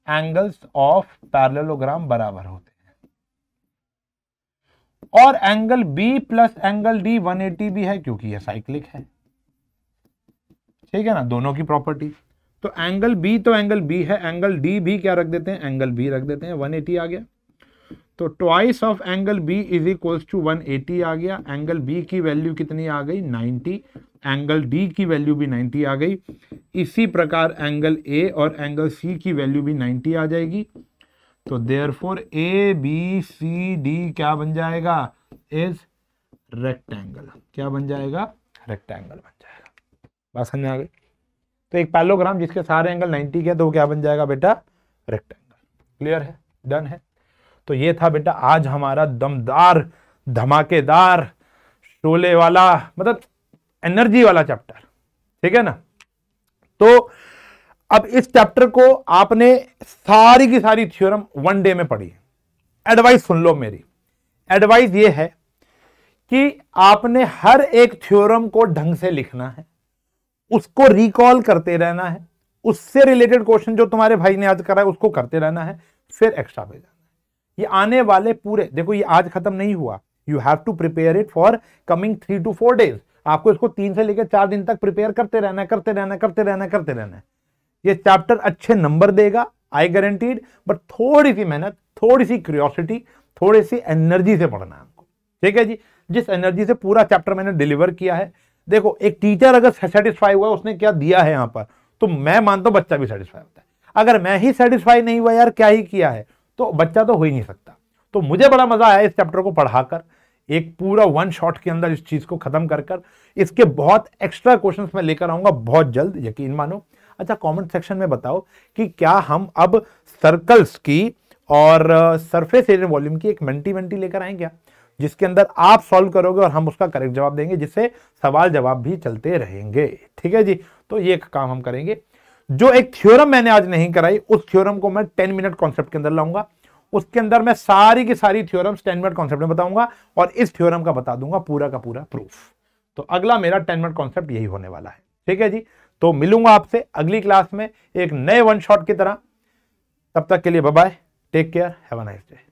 एंगल्स ऑफ़ पैरेललोग्राम बराबर होते हैं। और angle B plus angle D 180 भी है क्योंकि यह साइक्लिक है। ठीक है ना? दोनों की प्रॉपर्टी तो एंगल बी तो एंगल बी है एंगल डी भी क्या रख देते हैं? एंगल बी रख देते हैं। 180 आ गया। तो twice of angle B is equals to 180 आ गया। एंगल बी की वैल्यू कितनी आ गई? 90 एंगल डी की वैल्यू भी 90 आ गई। इसी प्रकार एंगल ए और एंगल सी की वैल्यू भी 90 आ जाएगी। तो therefore A B C D क्या बन जाएगा? इज़ रेक्टेंगल क्या बन जाएगा? रेक्टेंगल बन जाएगा। बात समझ आ गई? तो एक पैलोग्राम जिसके सारे एंगल 90 के तो क्या बन जाएगा बेटा? रेक्टेंगल क्लियर है? डन है? तो ये था बेटा आज हमारा दमदार, धमाकेदार, शोले वाला मतलब एनर्जी वाला चैप्टर ठीक है ना? तो अब इस चैप्टर को आपने सारी की सारी थ्योरम वन डे में पढ़ी एडवाइस सुन लो मेरी। एडवाइस ये है कि आपने हर एक थ्योरम को ढंग से लिखना है, उसको रिकॉल करते रहना है, उससे रिलेटेड क्वेश्चन जो तुम्हारे भाई ने आज करा है, उसको करते रहना है, फिर एक्स्ट्रा है ये आने वाले पूरे, देखो ये आज खत्म नहीं हुआ। You have to prepare it for coming three to four days आपको इसको तीन से लेकर चार दिन तक प्रिपेयर करते रहना करते रहना करते रहना करते रहना ये चैप्टर अच्छे नंबर देगा आई गारंटीड बट थोड़ी सी मेहनत, थोड़ी सी क्यूरियोसिटी थोड़ी सी एनर्जी से पढ़ना है आपको ठीक है जी? जिस एनर्जी से पूरा चैप्टर मैंने डिलीवर किया है, देखो, एक टीचर अगर सेटिस्फाई हुआ उसने क्या दिया है यहाँ पर? तो मैं मानता हूँ बच्चा भी सेटिस्फाई होता है। अगर मैं ही सेटिस्फाई नहीं हुआ यार, क्या ही किया है? तो बच्चा तो हो ही नहीं सकता। तो मुझे बड़ा मज़ा आया इस चैप्टर को पढ़ाकर, एक पूरा वन शॉट के अंदर इस चीज़ को खत्म कर कर। इसके बहुत एक्स्ट्रा क्वेश्चंस मैं लेकर आऊँगा, बहुत जल्द, यकीन मानो। अच्छा कमेंट सेक्शन में बताओ कि क्या हम अब सर्कल्स की और सरफेस एरिया वॉल्यूम की एक मेंटी मेंटी लेकर आए क्या? जिसके अंदर आप सॉल्व करोगे और हम उसका करेक्ट जवाब देंगे, जिससे सवाल जवाब भी चलते रहेंगे। ठीक है जी? तो ये एक काम हम करेंगे। जो एक थ्योरम मैंने आज नहीं कराई, उस थ्योरम को मैं टेन मिनट कॉन्सेप्ट के अंदर लाऊँगा। उसके अंदर मैं सारी की सारी थ्योरम्स टेन मिनट कॉन्सेप्ट में बताऊँगा और इस थ्योरम का बता दूँगा पूरा का पूरा प्रूफ तो अगला मेरा टेन मिनट कॉन्सेप्ट यही होने वाला है। ठीक है जी? तो मिलूँगा आपसे अगली क्लास में एक नए वन शॉट की तरह। तब तक के लिए bye take care have a nice day